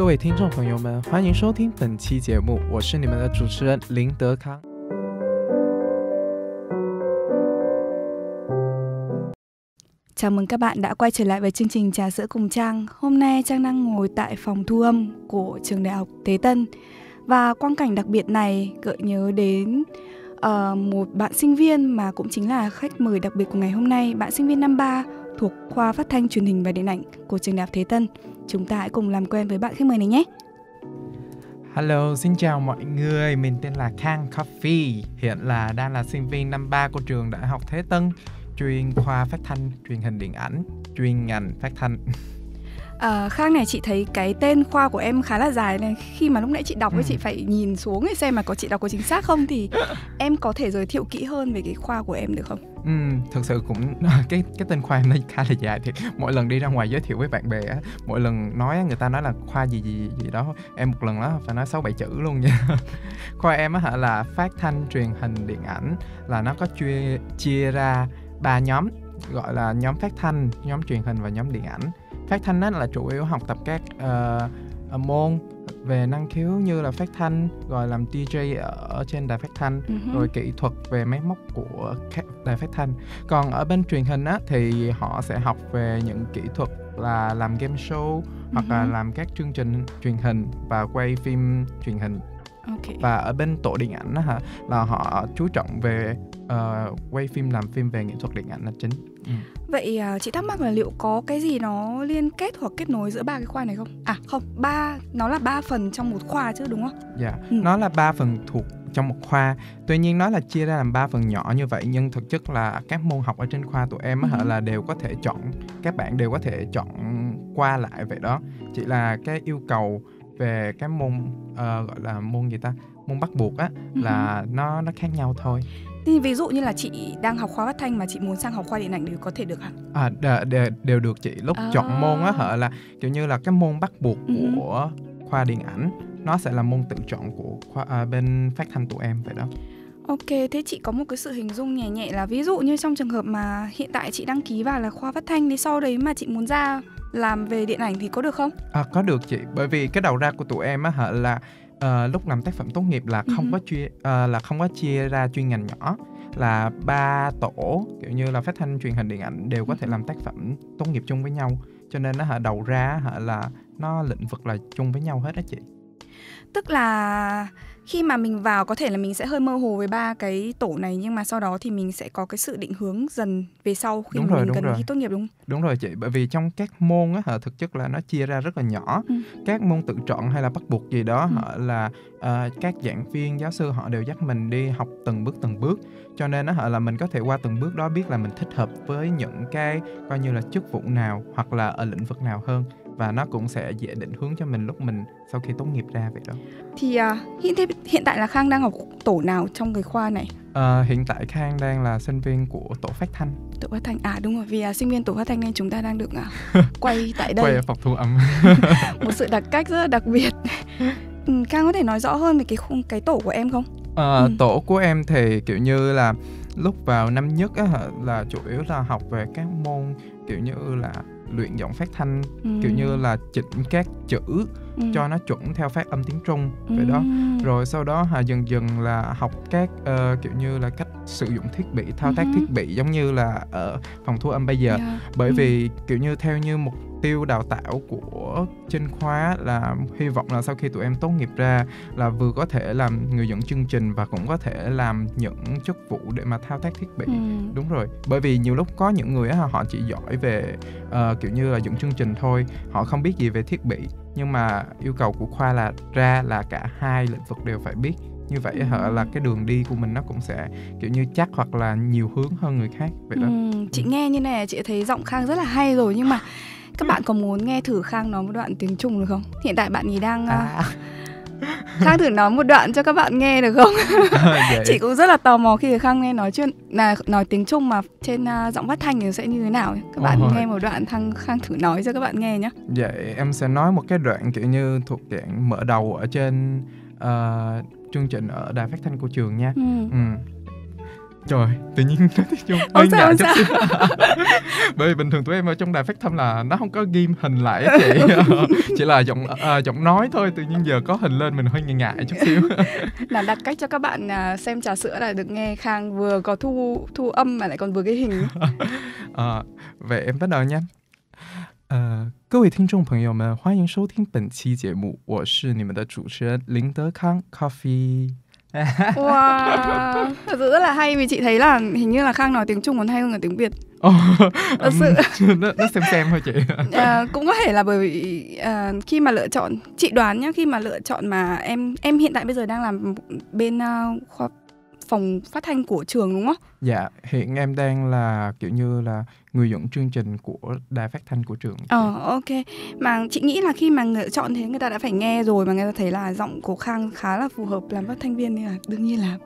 各位听众朋友们，欢迎收听本期节目，我是你们的主持人林德康。Chào mừng các bạn đã quay trở lại với chương trình Trà sữa cùng Trang. Hôm nay Trang đang ngồi tại phòng thu âm của trường đại học Tế Tân và quang cảnh đặc biệt này gợi nhớ đến uh, một bạn sinh viên mà cũng chính là khách mời đặc biệt của ngày hôm nay, bạn sinh viên năm 3 thuộc khoa phát thanh truyền hình và điện ảnh của trường đại học Thế Tân. Chúng ta hãy cùng làm quen với bạn khách mời này nhé. Hello, xin chào mọi người, mình tên là Khang Coffee, hiện là đang là sinh viên năm 3 của trường Đại học Thế Tân, chuyên khoa phát thanh, truyền hình điện ảnh, chuyên ngành phát thanh. À, Khang này chị thấy cái tên khoa của em khá là dài này khi mà lúc nãy chị đọc ừ. ấy chị phải nhìn xuống để xem mà có chị đọc có chính xác không thì em có thể giới thiệu kỹ hơn về cái khoa của em được không? Ừ, thực sự cũng cái cái tên khoa em nó khá là dài thì mỗi lần đi ra ngoài giới thiệu với bạn bè á mỗi lần nói người ta nói là khoa gì gì gì đó em một lần đó phải nói sáu bảy chữ luôn nha. Khoa em á hả là phát thanh truyền hình điện ảnh là nó có chia chia ra ba nhóm gọi là nhóm phát thanh nhóm truyền hình và nhóm điện ảnh. Phát thanh á là chủ yếu học tập các uh, môn về năng khiếu như là phát thanh rồi làm DJ ở trên đài phát thanh uh-huh. rồi kỹ thuật về máy móc của các đài phát thanh còn ở bên truyền hình á thì họ sẽ học về những kỹ thuật là làm game show uh-huh. hoặc là làm các chương trình truyền hình và quay phim truyền hình Okay. và ở bên tổ điện ảnh đó hả là họ chú trọng về uh, quay phim làm phim về nghệ thuật điện ảnh là chính ừ. vậy uh, chị thắc mắc là liệu có cái gì nó liên kết hoặc kết nối giữa ba cái khoa này không à không ba nó là ba phần trong một khoa chứ đúng không dạ yeah. ừ. nó là ba phần thuộc trong một khoa tuy nhiên nó là chia ra làm ba phần nhỏ như vậy nhưng thực chất là các môn học ở trên khoa tụi em uh-huh. là đều có thể chọn các bạn đều có thể chọn qua lại vậy đó chỉ là cái yêu cầu về cái môn uh, gọi là môn gì ta môn bắt buộc á uh-huh. là nó nó khác nhau thôi thì ví dụ như là chị đang học khoa phát thanh mà chị muốn sang học khoa điện ảnh thì có thể được hả? À đều, đều, đều được chị. Lúc à. chọn môn á hả là kiểu như là cái môn bắt buộc uh-huh. của khoa điện ảnh nó sẽ là môn tự chọn của khoa à, bên phát thanh tụi em vậy đó. Ok, thế chị có một cái sự hình dung nhẹ nhẹ là ví dụ như trong trường hợp mà hiện tại chị đăng ký vào là khoa phát thanh thì sau đấy mà chị muốn ra làm về điện ảnh thì có được không? À, có được chị, bởi vì cái đầu ra của tụi em á hả là uh, lúc làm tác phẩm tốt nghiệp là không uh-huh. có chia uh, là không có chia ra chuyên ngành nhỏ. Là ba tổ kiểu như là phát thanh truyền hình điện ảnh đều có thể làm tác phẩm tốt nghiệp chung với nhau. Cho nên nó hả đầu ra hả là nó lĩnh vực là chung với nhau hết á chị. Tức là khi mà mình vào có thể là mình sẽ hơi mơ hồ với ba cái tổ này nhưng mà sau đó thì mình sẽ có cái sự định hướng dần về sau khi đúng mà rồi, mình gần thi tốt nghiệp đúng không? Đúng rồi chị, bởi vì trong các môn á thực chất là nó chia ra rất là nhỏ. Ừ. Các môn tự chọn hay là bắt buộc gì đó ừ. họ là uh, các giảng viên giáo sư họ đều dắt mình đi học từng bước từng bước cho nên nó là mình có thể qua từng bước đó biết là mình thích hợp với những cái coi như là chức vụ nào hoặc là ở lĩnh vực nào hơn và nó cũng sẽ dễ định hướng cho mình lúc mình sau khi tốt nghiệp ra vậy đó. Thì uh, hiện hiện tại là Khang đang học tổ nào trong cái khoa này? Uh, hiện tại Khang đang là sinh viên của tổ phát thanh. Tổ phát thanh à đúng rồi vì uh, sinh viên tổ phát thanh nên chúng ta đang được uh, quay tại đây. quay ở phòng thu âm. Một sự đặc cách rất là đặc biệt. Ừ, Khang có thể nói rõ hơn về cái cái tổ của em không? Uh, ừ. Tổ của em thì kiểu như là lúc vào năm nhất á, là chủ yếu là học về các môn kiểu như là luyện giọng phát thanh ừ. kiểu như là chỉnh các chữ ừ. cho nó chuẩn theo phát âm tiếng Trung vậy ừ. đó rồi sau đó hà dần dần là học các uh, kiểu như là cách sử dụng thiết bị thao tác ừ. thiết bị giống như là ở phòng thu âm bây giờ yeah. Dạ. bởi ừ. vì kiểu như theo như một tiêu đào tạo của trên khóa là hy vọng là sau khi tụi em tốt nghiệp ra là vừa có thể làm người dẫn chương trình và cũng có thể làm những chức vụ để mà thao tác thiết bị ừ. đúng rồi bởi vì nhiều lúc có những người á họ chỉ giỏi về uh, kiểu như là dựng chương trình thôi họ không biết gì về thiết bị nhưng mà yêu cầu của khoa là ra là cả hai lĩnh vực đều phải biết như vậy ừ. là cái đường đi của mình nó cũng sẽ kiểu như chắc hoặc là nhiều hướng hơn người khác vậy đó ừ, chị ừ. nghe như này chị thấy giọng khang rất là hay rồi nhưng mà các bạn có muốn nghe thử khang nói một đoạn tiếng trung được không hiện tại bạn ấy đang à. uh, Khang thử nói một đoạn cho các bạn nghe được không? chị cũng rất là tò mò khi Khang nghe nói chuyện là nói tiếng Trung mà trên uh, giọng phát thanh thì sẽ như thế nào. Các bạn oh. nghe một đoạn thăng Khang thử nói cho các bạn nghe nhé. Vậy em sẽ nói một cái đoạn kiểu như thuộc dạng mở đầu ở trên uh, chương trình ở đài phát thanh của trường nha. Ừ. ừ trời tự nhiên nói tiếng trung hơi ngại chút xíu bởi vì bình thường tụi em ở trong đài phát thanh là nó không có ghim hình lại chị chỉ là giọng à, giọng nói thôi tự nhiên giờ có hình lên mình hơi ngại ngại chút xíu là đặt cách cho các bạn à, xem trà sữa là được nghe khang vừa có thu thu âm mà lại còn vừa cái hình à, vậy em bắt đầu nha 呃，各位听众朋友们，欢迎收听本期节目，我是你们的主持人林德康 Coffee。 Wow, thật sự rất là hay vì chị thấy là hình như là Khang nói tiếng Trung còn hay hơn ở tiếng Việt. Oh, thật sự nó, nó xem xem thôi chị. à, cũng có thể là bởi vì à, khi mà lựa chọn chị đoán nhá khi mà lựa chọn mà em em hiện tại bây giờ đang làm bên uh, khoa phòng phát thanh của trường đúng không? Dạ, hiện em đang là kiểu như là người dẫn chương trình của đài phát thanh của trường. Ờ, ok. Mà chị nghĩ là khi mà người chọn thế người ta đã phải nghe rồi mà người ta thấy là giọng của Khang khá là phù hợp làm phát thanh viên nên là đương nhiên là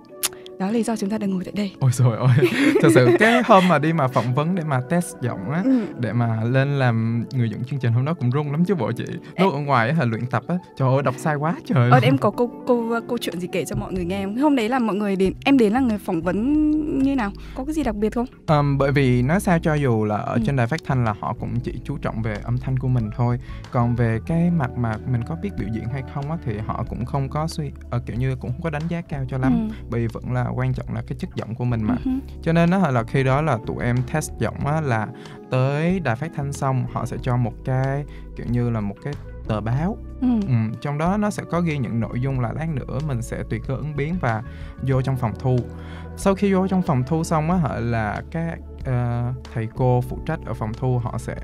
đó là lý do chúng ta đang ngồi tại đây. Ôi rồi ôi thật sự cái hôm mà đi mà phỏng vấn để mà test giọng á ừ. để mà lên làm người dẫn chương trình hôm đó cũng run lắm chứ bộ chị. Lúc ở ngoài á luyện tập á. Trời ơi đọc sai quá trời ờ em có câu câu câu chuyện gì kể cho mọi người nghe không? Hôm đấy là mọi người đến em đến là người phỏng vấn như nào? Có cái gì đặc biệt không? Um, bởi vì nói sao cho dù là ở ừ. trên đài phát thanh là họ cũng chỉ chú trọng về âm thanh của mình thôi. Còn về cái mặt mà mình có biết biểu diễn hay không á thì họ cũng không có suy uh, kiểu như cũng không có đánh giá cao cho lắm. Ừ. bởi vì vẫn là quan trọng là cái chất giọng của mình mà uh-huh. cho nên nó là khi đó là tụi em test giọng á là tới đài phát thanh xong họ sẽ cho một cái kiểu như là một cái tờ báo ừ. Ừ, trong đó nó sẽ có ghi những nội dung là lát nữa mình sẽ tùy cơ ứng biến và vô trong phòng thu sau khi vô trong phòng thu xong á họ là các uh, thầy cô phụ trách ở phòng thu họ sẽ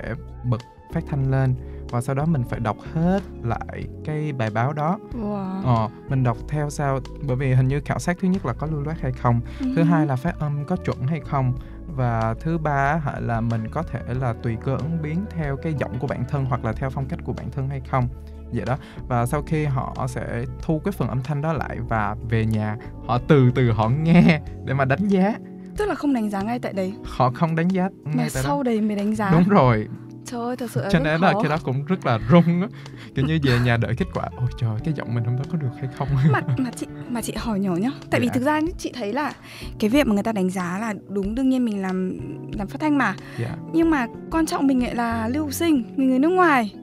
bật phát thanh lên và sau đó mình phải đọc hết lại cái bài báo đó. Wow. ờ, mình đọc theo sao? Bởi vì hình như khảo sát thứ nhất là có lưu loát hay không? Ừ. thứ hai là phát âm có chuẩn hay không? Và thứ ba là mình có thể là tùy cơ ứng biến theo cái giọng của bản thân hoặc là theo phong cách của bản thân hay không? Vậy đó. Và sau khi họ sẽ thu cái phần âm thanh đó lại và về nhà họ từ từ họ nghe để mà đánh giá. Tức là không đánh giá ngay tại đấy? Họ không đánh giá ngay mà tại sau đó. đấy mới đánh giá. Đúng rồi Trời ơi, thật sự là Cho nên là cái đó cũng rất là rung á. Kiểu như về nhà đợi kết quả Ôi trời, cái giọng mình hôm đó có được hay không? Mà, mà chị mà chị hỏi nhỏ nhá. Tại dạ. vì thực ra chị thấy là Cái việc mà người ta đánh giá là đúng đương nhiên mình làm làm phát thanh mà. Dạ. Nhưng mà quan trọng mình lại là lưu học sinh Mình người nước ngoài.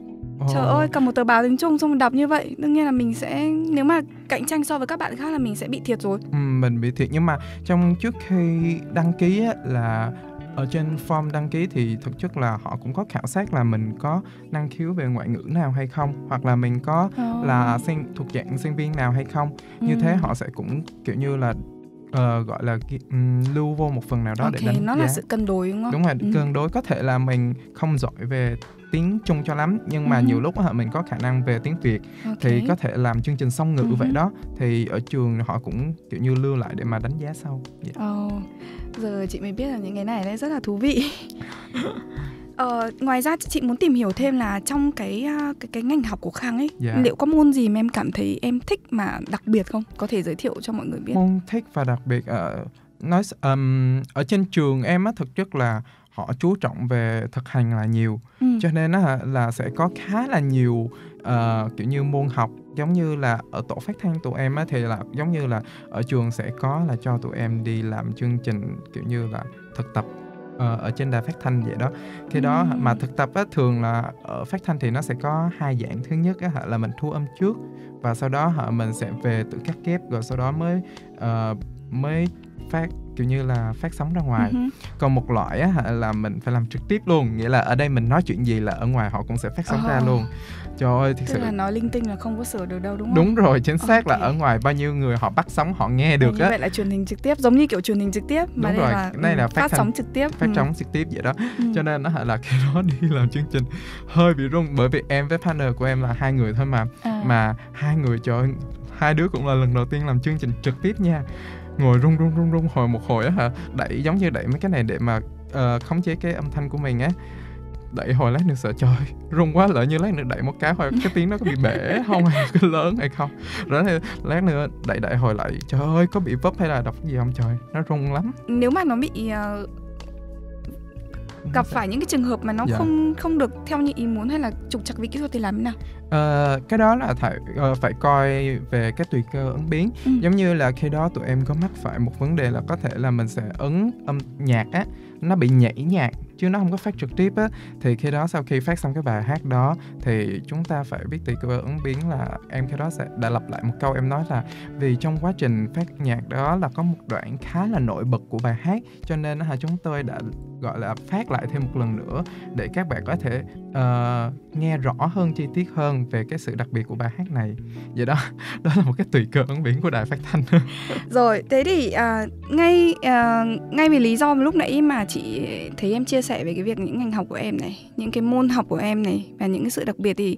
Oh. Trời ơi, cầm một tờ báo tiếng Trung xong đọc như vậy Đương nhiên là mình sẽ Nếu mà cạnh tranh so với các bạn khác là mình sẽ bị thiệt rồi. Ừ, Mình bị thiệt. Nhưng mà trong trước khi đăng ký á, là ở trên form đăng ký thì thực chất là họ cũng có khảo sát là mình có năng khiếu về ngoại ngữ nào hay không hoặc là mình có oh. là sinh thuộc dạng sinh viên nào hay không ừ. như thế họ sẽ cũng kiểu như là uh, gọi là um, lưu vô một phần nào đó okay, để đánh nó giá. là sự cân đối đúng không? Đúng rồi, ừ. cân đối có thể là mình không giỏi về tiếng Trung cho lắm nhưng mà ừ. nhiều lúc họ mình có khả năng về tiếng Việt okay. thì có thể làm chương trình song ngữ ừ. vậy đó thì ở trường họ cũng kiểu như lưu lại để mà đánh giá sau. Yeah. Oh, giờ chị mới biết là những cái này đấy rất là thú vị. Ờ, ngoài ra chị muốn tìm hiểu thêm là trong cái cái cái ngành học của Khang ấy yeah. liệu có môn gì mà em cảm thấy em thích mà đặc biệt không? Có thể giới thiệu cho mọi người biết. Môn thích và đặc biệt ở uh, nói um, ở trên trường em á thực chất là họ chú trọng về thực hành là nhiều ừ. cho nên là, là sẽ có khá là nhiều uh, kiểu như môn học giống như là ở tổ phát thanh tụi em á thì là giống như là ở trường sẽ có là cho tụi em đi làm chương trình kiểu như là thực tập uh, ở trên đài phát thanh vậy đó đó ừ. mà thực tập á thường là ở phát thanh thì nó sẽ có hai dạng thứ nhất á là mình thu âm trước và sau đó hả mình sẽ về tự cắt ghép rồi sau đó mới uh, mới phát kiểu như là phát sóng ra ngoài uh-huh. còn một loại á là mình phải làm trực tiếp luôn nghĩa là ở đây mình nói chuyện gì là ở ngoài họ cũng sẽ phát sóng uh-huh. ra luôn trời ơi thực Tức sự là nói linh tinh là không có sửa được đâu đúng không đúng rồi chính xác okay. là ở ngoài bao nhiêu người họ bắt sóng họ nghe được như á vậy là truyền hình trực tiếp giống như kiểu truyền hình trực tiếp mà đúng đây rồi là, đây là phát, phát sóng trực tiếp phát ừ. sóng trực tiếp vậy đó ừ. cho nên nó là khi đó đi làm chương trình hơi bị rung bởi vì em với partner của em là hai người thôi mà à. mà hai người trời hai đứa cũng là lần đầu tiên làm chương trình trực tiếp nha ngồi rung rung rung rung hồi một hồi á hả? Đẩy giống như đẩy mấy cái này để mà uh, khống chế cái âm thanh của mình á. Đẩy hồi lát nữa sợ trời rung quá lỡ như lát nữa đẩy một cái hồi cái tiếng nó có bị bể không hay cái lớn hay không? Rồi lát nữa đẩy đẩy hồi lại trời ơi có bị vấp hay là đọc gì không trời? Nó rung lắm. Nếu mà nó bị uh, gặp phải những cái trường hợp mà nó dạ. không không được theo như ý muốn hay là trục trặc vì kỹ thuật thì làm thế nào Uh, cái đó là phải uh, phải coi về cái tùy cơ ứng biến ừ. giống như là khi đó tụi em có mắc phải một vấn đề là có thể là mình sẽ ấn âm nhạc á nó bị nhảy nhạc chứ nó không có phát trực tiếp á thì khi đó sau khi phát xong cái bài hát đó thì chúng ta phải biết tùy cơ ứng biến là em khi đó sẽ đã lặp lại một câu em nói là vì trong quá trình phát nhạc đó là có một đoạn khá là nổi bật của bài hát cho nên là chúng tôi đã gọi là phát lại thêm một lần nữa để các bạn có thể uh, nghe rõ hơn chi tiết hơn về cái sự đặc biệt của bài hát này vậy đó đó là một cái tùy cơ ứng biến của đài phát thanh rồi thế thì uh, ngay uh, ngay vì lý do mà lúc nãy mà chị thấy em chia sẻ về cái việc những ngành học của em này những cái môn học của em này và những cái sự đặc biệt thì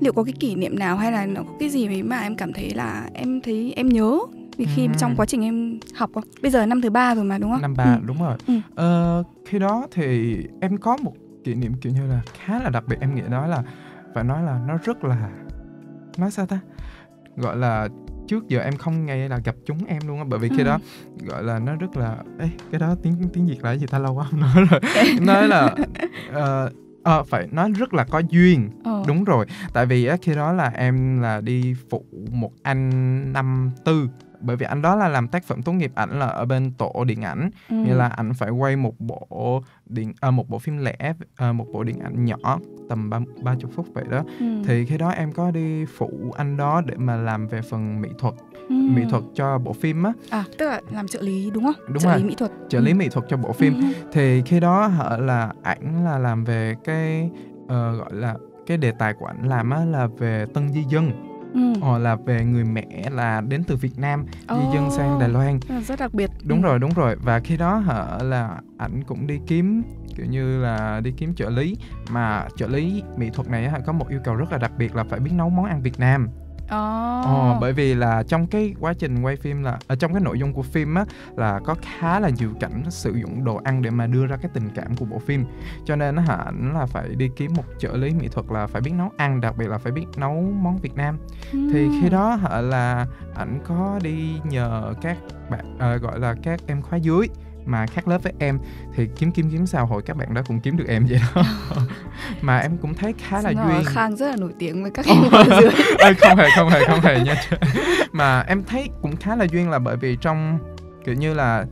liệu có cái kỷ niệm nào hay là nó có cái gì mà em cảm thấy là em thấy em nhớ vì khi ừ. trong quá trình em học không bây giờ năm thứ ba rồi mà đúng không năm ba ừ. đúng rồi ừ. ờ, khi đó thì em có một kỷ niệm kiểu như là khá là đặc biệt em nghĩ đó là phải nói là nó rất là nói sao ta? Gọi là trước giờ em không nghe là gặp chúng em luôn á bởi vì ừ. khi đó gọi là nó rất là ê cái đó tiếng tiếng việt là gì ta? Lâu quá không nói rồi. Nói là uh, à, phải nói rất là có duyên. Ờ. đúng rồi. Tại vì á, khi đó là em là đi phụ một anh năm tư bởi vì anh đó là làm tác phẩm tốt nghiệp ảnh là ở bên tổ điện ảnh ừ. như là ảnh phải quay một bộ điện à, một bộ phim lẻ à, một bộ điện ảnh nhỏ tầm ba ba chục phút vậy đó ừ. thì khi đó em có đi phụ anh đó để mà làm về phần mỹ thuật ừ. mỹ thuật cho bộ phim á à tức là làm trợ lý đúng không đúng trợ rồi. lý mỹ thuật trợ lý ừ. mỹ thuật cho bộ phim ừ. thì khi đó họ là ảnh là làm về cái uh, gọi là cái đề tài của ảnh làm á là về tân di dân ừ. Ờ, là về người mẹ là đến từ Việt Nam di oh, dân sang Đài Loan. rất đặc biệt. Đúng ừ. rồi đúng rồi. Và khi đó hả là ảnh cũng đi kiếm kiểu như là đi kiếm trợ lý. Mà trợ lý mỹ thuật này có một yêu cầu rất là đặc biệt là phải biết nấu món ăn Việt Nam Oh. Ờ, bởi vì là trong cái quá trình quay phim là ở trong cái nội dung của phim á là có khá là nhiều cảnh sử dụng đồ ăn để mà đưa ra cái tình cảm của bộ phim cho nên hả là phải đi kiếm một trợ lý mỹ thuật là phải biết nấu ăn đặc biệt là phải biết nấu món Việt Nam mm. thì khi đó hả là ảnh có đi nhờ các bạn uh, gọi là các em khóa dưới mà khác lớp với em thì kiếm kiếm kiếm sao hồi các bạn đó cũng kiếm được em vậy đó. Mà em cũng thấy khá là duyên. Khang rất là nổi tiếng với các em ở dưới. không hề không hề không hề nha. Mà em thấy cũng khá là duyên là bởi vì trong kiểu như là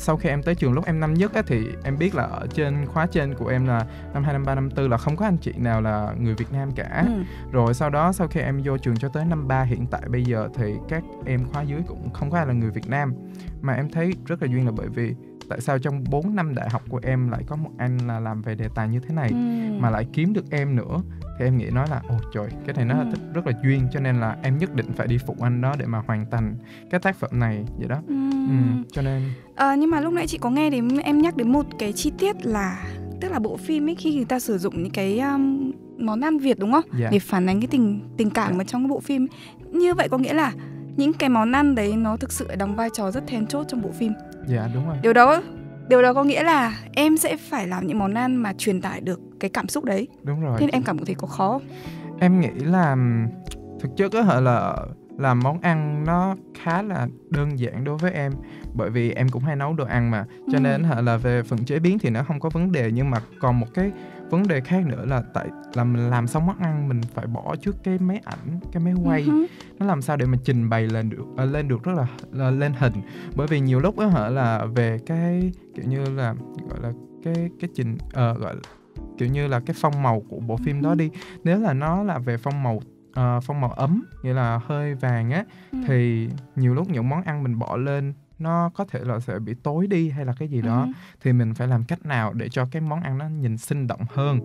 sau khi em tới trường lúc em năm nhất á, thì em biết là ở trên khóa trên của em là năm hai năm ba năm tư là không có anh chị nào là người Việt Nam cả. Ừ. rồi sau đó sau khi em vô trường cho tới năm ba hiện tại bây giờ thì các em khóa dưới cũng không có ai là người Việt Nam. Mà em thấy rất là duyên là bởi vì tại sao trong 4 năm đại học của em lại có một anh là làm về đề tài như thế này ừ. mà lại kiếm được em nữa thì em nghĩ nói là ồ trời cái này nó ừ. rất là duyên cho nên là em nhất định phải đi phụ anh đó để mà hoàn thành cái tác phẩm này vậy đó ừ. Ừ, cho nên à, nhưng mà lúc nãy chị có nghe đến em nhắc đến một cái chi tiết là tức là bộ phim ấy khi người ta sử dụng những cái um, món ăn Việt đúng không yeah. Dạ. để phản ánh cái tình tình cảm yeah. Dạ. ở trong cái bộ phim như vậy có nghĩa là những cái món ăn đấy nó thực sự đóng vai trò rất then chốt trong bộ phim dạ đúng rồi. Điều đó điều đó có nghĩa là em sẽ phải làm những món ăn mà truyền tải được cái cảm xúc đấy. Đúng rồi. Thế em cảm thấy có khó em nghĩ là thực chất á là làm món ăn nó khá là đơn giản đối với em. Bởi vì em cũng hay nấu đồ ăn mà. Cho ừ. nên là về phần chế biến thì nó không có vấn đề. Nhưng mà còn một cái vấn đề khác nữa là tại là mình làm xong món ăn mình phải bỏ trước cái máy ảnh cái máy quay uh-huh. nó làm sao để mà trình bày lên được uh, lên được rất là, là lên hình bởi vì nhiều lúc đó hả là về cái kiểu như là gọi là cái cái trình uh, gọi là, kiểu như là cái phong màu của bộ phim uh-huh. đó đi nếu là nó là về phong màu uh, phong màu ấm nghĩa là hơi vàng á uh-huh. thì nhiều lúc những món ăn mình bỏ lên nó có thể là sẽ bị tối đi hay là cái gì đó ừ. thì mình phải làm cách nào để cho cái món ăn nó nhìn sinh động hơn.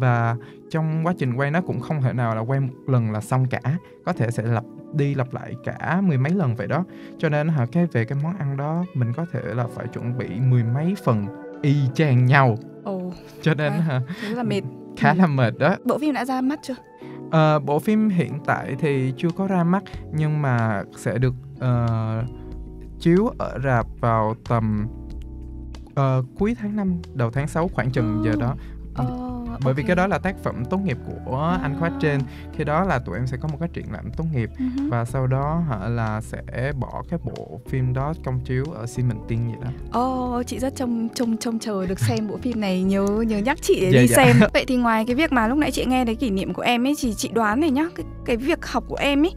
Và trong quá trình quay nó cũng không thể nào là quay một lần là xong cả có thể sẽ lặp đi lặp lại cả mười mấy lần vậy đó. Cho nên hả cái về cái món ăn đó mình có thể là phải chuẩn bị mười mấy phần y chang nhau. Ồ, cho nên à, hả là mệt. khá là mệt đó. Bộ phim đã ra mắt chưa? À, bộ phim hiện tại thì chưa có ra mắt nhưng mà sẽ được uh, chiếu ở rạp vào tầm uh, cuối tháng 5, đầu tháng 6 khoảng chừng oh. giờ đó. Oh, bởi vì cái đó là tác phẩm tốt nghiệp của à. anh khóa trên khi đó là tụi em sẽ có một cái triển lãm tốt nghiệp uh-huh. và sau đó hả là sẽ bỏ cái bộ phim đó công chiếu ở xi mệnh tiên vậy đó Ồ, oh, chị rất trông trông trông chờ được xem bộ phim này nhớ nhớ nhắc chị để dạ, đi dạ. xem vậy thì ngoài cái việc mà lúc nãy chị nghe thấy kỷ niệm của em ấy thì chị đoán này nhá cái cái việc học của em ấy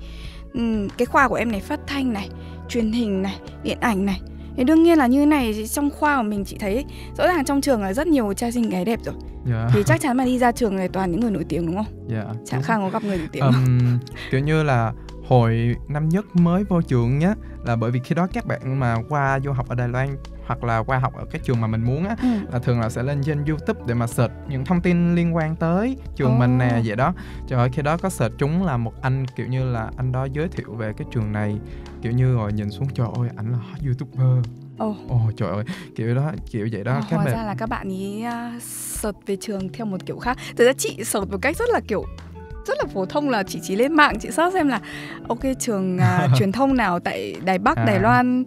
cái khoa của em này phát thanh này truyền hình này điện ảnh này thì đương nhiên là như này trong khoa của mình chị thấy rõ ràng trong trường là rất nhiều trai xinh gái đẹp rồi yeah. Dạ. thì chắc chắn mà đi ra trường này toàn những người nổi tiếng đúng không? Dạ. Yeah, Chả khang có gặp người nổi tiếng um, kiểu như là hồi năm nhất mới vô trường nhá là bởi vì khi đó các bạn mà qua du học ở Đài Loan hoặc là qua học ở cái trường mà mình muốn á ừ. là thường là sẽ lên trên YouTube để mà search những thông tin liên quan tới trường oh. mình nè vậy đó trời ơi khi đó có search chúng là một anh kiểu như là anh đó giới thiệu về cái trường này kiểu như rồi nhìn xuống trời ơi ảnh là youtuber Ồ oh. oh, trời ơi kiểu đó kiểu vậy đó oh, các hóa bạn... ra là các bạn ý uh, search về trường theo một kiểu khác thực ra chị search một cách rất là kiểu rất là phổ thông là chị chỉ lên mạng chị search xem là ok trường uh, truyền thông nào tại Đài Bắc, à. Đài Loan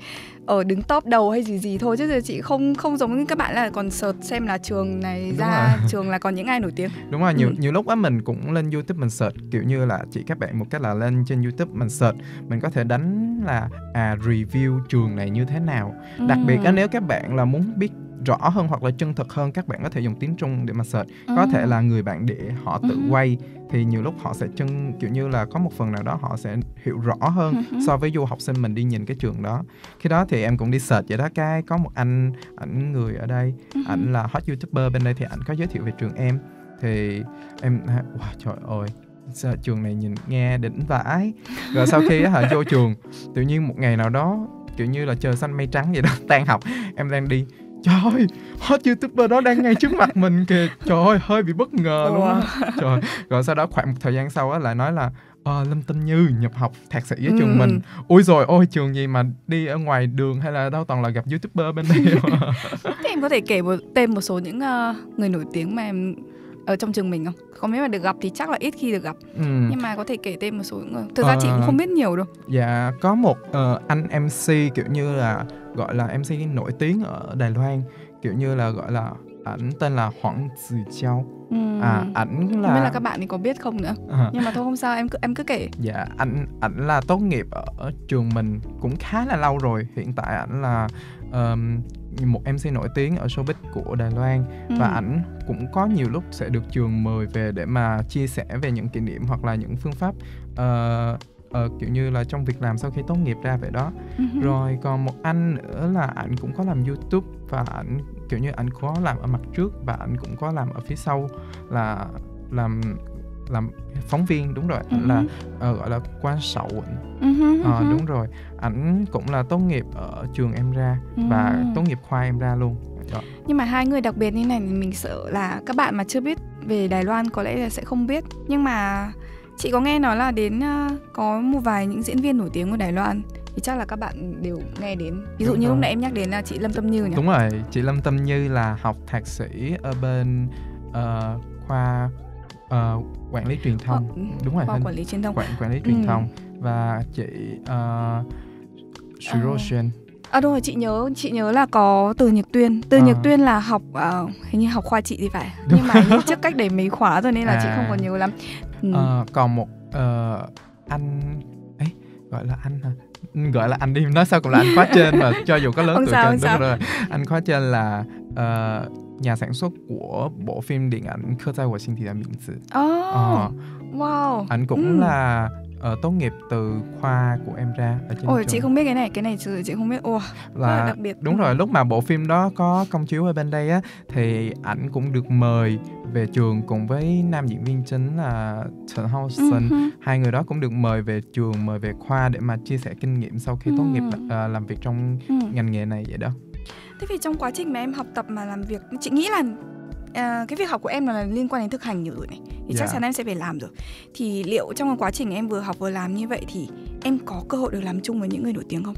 ở đứng top đầu hay gì gì thôi chứ giờ chị không không giống như các bạn là còn search xem là trường này Đúng ra rồi. trường là còn những ai nổi tiếng Đúng rồi nhiều ừ. nhiều lúc á mình cũng lên YouTube mình search kiểu như là chị các bạn một cách là lên trên YouTube mình search mình có thể đánh là à review trường này như thế nào ừ. đặc biệt á nếu các bạn là muốn biết rõ hơn hoặc là chân thực hơn các bạn có thể dùng tiếng Trung để mà search ừ. có thể là người bạn để họ tự ừ. quay thì nhiều lúc họ sẽ chân kiểu như là có một phần nào đó họ sẽ hiểu rõ hơn ừ. so với du học sinh mình đi nhìn cái trường đó khi đó thì em cũng đi search vậy đó cái có một anh ảnh người ở đây ừ. ảnh là hot youtuber bên đây thì ảnh có giới thiệu về trường em thì em wow trời ơi sao trường này nhìn nghe đỉnh vãi rồi sau khi họ vô trường tự nhiên một ngày nào đó kiểu như là trời xanh mây trắng vậy đó tan học em đang đi trời ơi hot youtuber đó đang ngay trước mặt mình kìa trời ơi hơi bị bất ngờ luôn á trời rồi sau đó khoảng một thời gian sau á lại nói là ờ, Lâm Tinh Như nhập học thạc sĩ với ừ. trường mình ôi rồi ôi trường gì mà đi ở ngoài đường hay là đâu toàn là gặp youtuber bên đây thế em có thể kể một tên một số những uh, người nổi tiếng mà em ở trong trường mình không? Không biết mà được gặp thì chắc là ít khi được gặp. Ừ. Nhưng mà có thể kể tên một số người. Thực ra ờ, chị cũng không biết nhiều đâu. Dạ, có một uh, anh MC kiểu như là gọi là MC nổi tiếng ở Đài Loan, kiểu như là gọi là ảnh tên là Hoàng Tử Châu. Ừ. À ảnh là không biết là các bạn thì có biết không nữa. À. Nhưng mà thôi không sao, em cứ em cứ kể. Dạ, ảnh ảnh là tốt nghiệp ở trường mình cũng khá là lâu rồi. Hiện tại ảnh là um, một MC nổi tiếng ở showbiz của Đài Loan ừ. và ảnh cũng có nhiều lúc sẽ được trường mời về để mà chia sẻ về những kỷ niệm hoặc là những phương pháp uh, uh, kiểu như là trong việc làm sau khi tốt nghiệp ra vậy đó uh-huh. rồi còn một anh nữa là ảnh cũng có làm youtube và ảnh kiểu như ảnh có làm ở mặt trước và ảnh cũng có làm ở phía sau là làm làm phóng viên đúng rồi uh-huh. là uh, gọi là quan sậu uh-huh, uh, đúng rồi ảnh cũng là tốt nghiệp ở trường em ra uh-huh. và tốt nghiệp khoa em ra luôn đó. nhưng mà hai người đặc biệt như này thì mình sợ là các bạn mà chưa biết về Đài Loan có lẽ là sẽ không biết nhưng mà chị có nghe nói là đến uh, có một vài những diễn viên nổi tiếng của Đài Loan thì chắc là các bạn đều nghe đến ví dụ Đúng như rồi. lúc nãy em nhắc đến là chị Lâm Tâm Như nhỉ? Đúng rồi chị Lâm Tâm Như là học thạc sĩ ở bên uh, khoa uh, quản lý truyền thông ờ, đúng rồi quản lý truyền thông quản quản lý truyền ừ. thông và chị uh, Shiro À đúng rồi, chị nhớ chị nhớ là có từ Nhật Tuyên. Từ à. Nhật Tuyên là học uh, hình như học khoa chị thì phải. Đúng. Nhưng mà trước cách để mấy khóa rồi nên là à. chị không còn nhớ lắm. Ừ. À, còn một uh, anh ấy gọi là anh hả? gọi là anh đi nói sao cũng là anh khóa trên mà cho dù có lớn tuổi trên đúng sao. rồi anh khóa trên là uh, nhà sản xuất của bộ phim điện ảnh Khơ của Sinh Thị Là Miễn Tử. Oh, uh, wow. Anh cũng ừ. là uh, tốt nghiệp từ khoa của em ra ở trên Ôi trường. chị không biết cái này, cái này chị không biết. Ồ, là, là đặc biệt. Đúng rồi, lúc mà bộ phim đó có công chiếu ở bên đây á thì ảnh cũng được mời về trường cùng với nam diễn viên chính là Trần Sơn. Uh-huh. Hai người đó cũng được mời về trường, mời về khoa để mà chia sẻ kinh nghiệm sau khi uh-huh. tốt nghiệp uh, làm việc trong uh-huh. ngành nghề này vậy đó. Thế vì trong quá trình mà em học tập mà làm việc, chị nghĩ là à, cái việc học của em là liên quan đến thực hành nhiều rồi này thì yeah. chắc dạ. chắn em sẽ phải làm rồi thì liệu trong quá trình em vừa học vừa làm như vậy thì em có cơ hội được làm chung với những người nổi tiếng không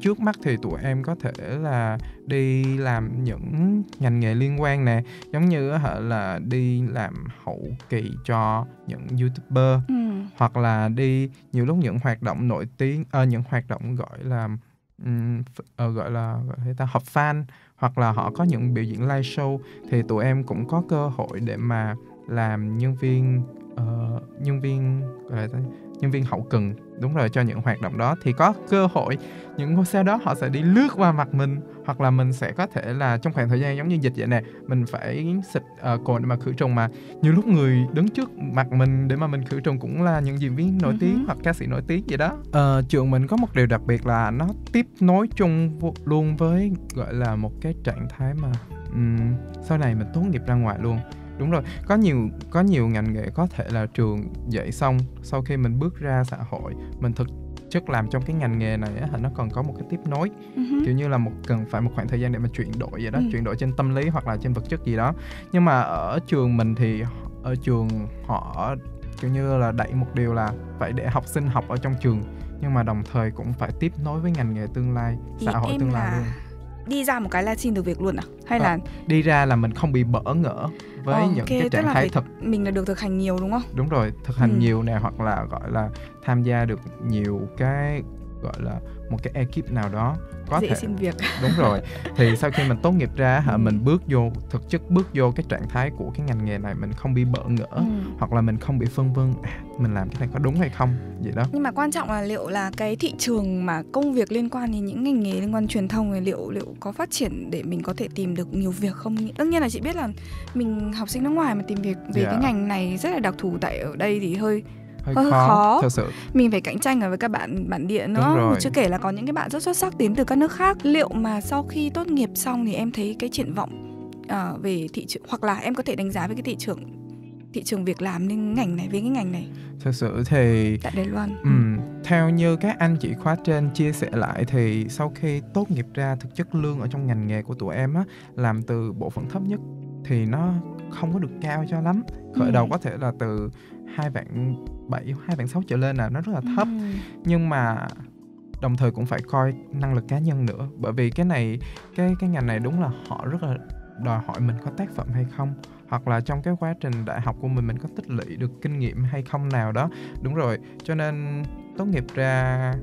trước mắt thì tụi em có thể là đi làm những ngành nghề liên quan nè giống như là đi làm hậu kỳ cho những youtuber ừ. hoặc là đi nhiều lúc những hoạt động nổi tiếng uh, những hoạt động gọi là um, gọi là gọi ta hợp fan hoặc là họ có những biểu diễn live show thì tụi em cũng có cơ hội để mà làm nhân viên uh, nhân viên gọi là nhân viên hậu cần đúng rồi cho những hoạt động đó. Thì có cơ hội những ngôi sao đó họ sẽ đi lướt qua mặt mình hoặc là mình sẽ có thể là trong khoảng thời gian giống như dịch vậy nè mình phải xịt uh, cồn để mà khử trùng mà. Nhiều lúc người đứng trước mặt mình để mà mình khử trùng cũng là những diễn viên nổi uh-huh. tiếng hoặc ca sĩ nổi tiếng vậy đó. Uh, trường mình có một điều đặc biệt là nó tiếp nối chung luôn với gọi là một cái trạng thái mà um, sau này mình tốt nghiệp ra ngoài luôn đúng rồi có nhiều có nhiều ngành nghề có thể là trường dạy xong sau khi mình bước ra xã hội mình thực chất làm trong cái ngành nghề này á nó còn có một cái tiếp nối uh-huh. kiểu như là một cần phải một khoảng thời gian để mà chuyển đổi vậy đó uh-huh. chuyển đổi trên tâm lý hoặc là trên vật chất gì đó nhưng mà ở trường mình thì ở trường họ kiểu như là đẩy một điều là phải để học sinh học ở trong trường nhưng mà đồng thời cũng phải tiếp nối với ngành nghề tương lai xã hội tương lai luôn đi ra một cái là xin được việc luôn à? Hay à, là đi ra là mình không bị bỡ ngỡ với okay, những cái trạng thái thực. mình là được thực hành nhiều đúng không? Đúng rồi thực hành ừ. nhiều nè hoặc là gọi là tham gia được nhiều cái gọi là một cái ekip nào đó có Dễ thể xin việc đúng rồi thì sau khi mình tốt nghiệp ra hả ừ. mình bước vô thực chất bước vô cái trạng thái của cái ngành nghề này mình không bị bỡ ngỡ ừ. hoặc là mình không bị phân vân à, mình làm cái này có đúng hay không vậy đó nhưng mà quan trọng là liệu là cái thị trường mà công việc liên quan đến những ngành nghề liên quan truyền thông thì liệu liệu có phát triển để mình có thể tìm được nhiều việc không tất nhiên là chị biết là mình học sinh nước ngoài mà tìm việc về yeah. cái dạ. ngành này rất là đặc thù tại ở đây thì hơi hơi, hơi khó, khó. thật sự. Mình phải cạnh tranh với các bạn bản địa nữa. Chưa kể là có những cái bạn rất xuất sắc đến từ các nước khác liệu mà sau khi tốt nghiệp xong thì em thấy cái triển vọng uh, về thị trường hoặc là em có thể đánh giá về cái thị trường thị trường việc làm nên ngành này với cái ngành này? Thật sự thì tại Đài Loan. um, theo như các anh chị khóa trên chia sẻ lại thì sau khi tốt nghiệp ra thực chất lương ở trong ngành nghề của tụi em á làm từ bộ phận thấp nhất thì nó không có được cao cho lắm. Khởi ừ. đầu có thể là từ hai bạn bảy hai bạn sáu trở lên là nó rất là thấp. Ừ. nhưng mà đồng thời cũng phải coi năng lực cá nhân nữa. Bởi vì cái này cái cái ngành này đúng là họ rất là đòi hỏi mình có tác phẩm hay không hoặc là trong cái quá trình đại học của mình mình có tích lũy được kinh nghiệm hay không nào đó. Đúng rồi cho nên tốt nghiệp ra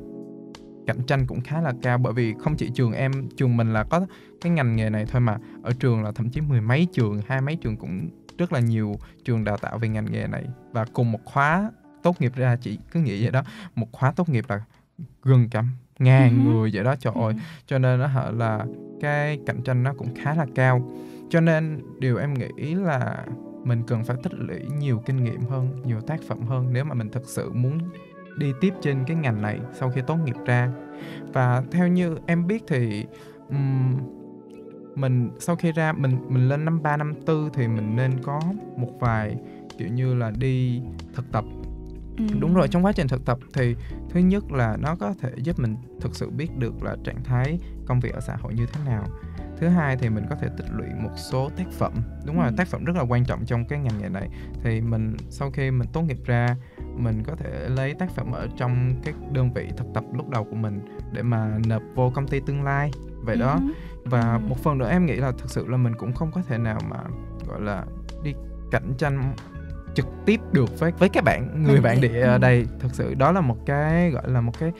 cạnh tranh cũng khá là cao. Bởi vì không chỉ trường em trường mình là có cái ngành nghề này thôi mà ở trường là thậm chí mười mấy trường hai mấy trường cũng rất là nhiều trường đào tạo về ngành nghề này và cùng một khóa tốt nghiệp ra chỉ cứ nghĩ vậy đó một khóa tốt nghiệp là gần cả ngàn uh-huh. người vậy đó trời ơi uh-huh. cho nên nó là cái cạnh tranh nó cũng khá là cao cho nên điều em nghĩ là mình cần phải tích lũy nhiều kinh nghiệm hơn nhiều tác phẩm hơn nếu mà mình thực sự muốn đi tiếp trên cái ngành này sau khi tốt nghiệp ra và theo như em biết thì um, mình sau khi ra mình mình lên năm 3 năm tư thì mình nên có một vài kiểu như là đi thực tập. Ừ. đúng rồi trong quá trình thực tập thì thứ nhất là nó có thể giúp mình thực sự biết được là trạng thái công việc ở xã hội như thế nào. Thứ hai thì mình có thể tích lũy một số tác phẩm. Đúng rồi ừ. tác phẩm rất là quan trọng trong cái ngành nghề này. Thì mình sau khi mình tốt nghiệp ra mình có thể lấy tác phẩm ở trong cái đơn vị thực tập lúc đầu của mình để mà nộp vô công ty tương lai vậy đó ừ. và ừ. một phần nữa em nghĩ là thực sự là mình cũng không có thể nào mà gọi là đi cạnh tranh trực tiếp được với với các bạn người bạn địa ở đây thực sự đó là một cái gọi là một cái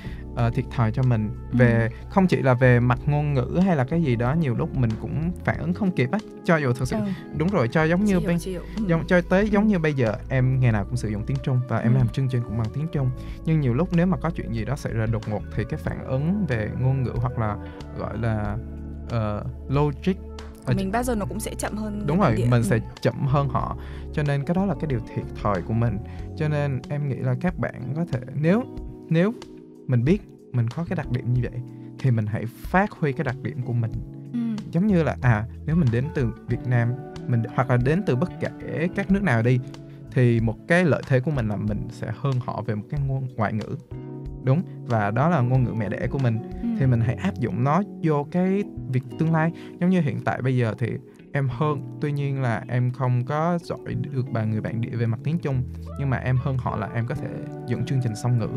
uh, thiệt thòi cho mình về ừ. không chỉ là về mặt ngôn ngữ hay là cái gì đó nhiều lúc mình cũng phản ứng không kịp á cho dù thực sự ừ. đúng rồi cho giống như bây ừ. cho tới giống như bây giờ em ngày nào cũng sử dụng tiếng trung và em ừ. làm chương trình cũng bằng tiếng trung nhưng nhiều lúc nếu mà có chuyện gì đó xảy ra đột ngột thì cái phản ứng về ngôn ngữ hoặc là gọi là uh, logic của mình bao giờ nó cũng sẽ chậm hơn đúng rồi mình ừ. sẽ chậm hơn họ cho nên cái đó là cái điều thiệt thòi của mình cho nên em nghĩ là các bạn có thể nếu nếu mình biết mình có cái đặc điểm như vậy thì mình hãy phát huy cái đặc điểm của mình ừ. giống như là à nếu mình đến từ Việt Nam mình hoặc là đến từ bất kể các nước nào đi thì một cái lợi thế của mình là mình sẽ hơn họ về một cái ngôn ngoại ngữ đúng và đó là ngôn ngữ mẹ đẻ của mình ừ. thì mình hãy áp dụng nó vô cái việc tương lai giống như hiện tại bây giờ thì em hơn tuy nhiên là em không có giỏi được bà người bạn địa về mặt tiếng trung nhưng mà em hơn họ là em có thể dựng chương trình song ngữ.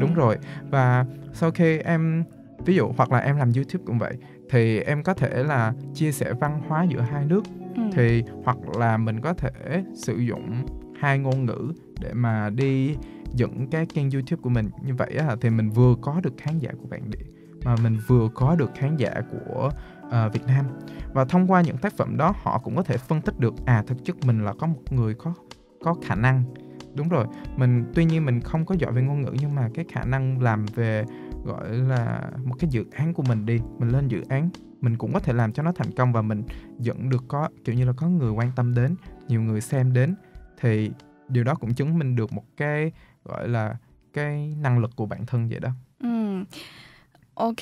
Đúng rồi. Và sau khi em ví dụ hoặc là em làm youtube cũng vậy thì em có thể là chia sẻ văn hóa giữa hai nước. Ừ. thì hoặc là mình có thể sử dụng hai ngôn ngữ để mà đi dựng cái kênh youtube của mình. Như vậy á, thì mình vừa có được khán giả của bạn địa mà mình vừa có được khán giả của uh, Việt Nam. Và thông qua những tác phẩm đó họ cũng có thể phân tích được à thực chất mình là có một người có có khả năng đúng rồi, mình, tuy nhiên mình không có giỏi về ngôn ngữ nhưng mà cái khả năng làm về, gọi là, một cái dự án của mình đi, mình lên dự án, mình cũng có thể làm cho nó thành công và mình dẫn được có, kiểu như là, có người quan tâm đến, nhiều người xem đến, thì điều đó cũng chứng minh được một cái, gọi là, cái năng lực của bản thân vậy đó ừ. ok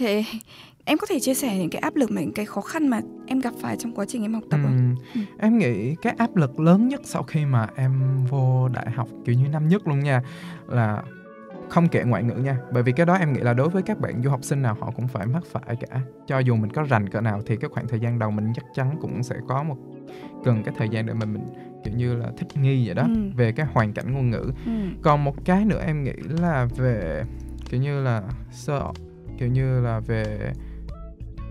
em có thể chia sẻ những cái áp lực và những cái khó khăn mà em gặp phải trong quá trình em học tập không? Ừ. Em nghĩ cái áp lực lớn nhất sau khi mà em vô đại học kiểu như năm nhất luôn nha là không kể ngoại ngữ nha bởi vì cái đó em nghĩ là đối với các bạn du học sinh nào họ cũng phải mắc phải cả cho dù mình có rành cỡ nào thì cái khoảng thời gian đầu mình chắc chắn cũng sẽ có một cần cái thời gian để mà mình kiểu như là thích nghi vậy đó ừ. về cái hoàn cảnh ngôn ngữ ừ. còn một cái nữa em nghĩ là về kiểu như là sơ kiểu như là về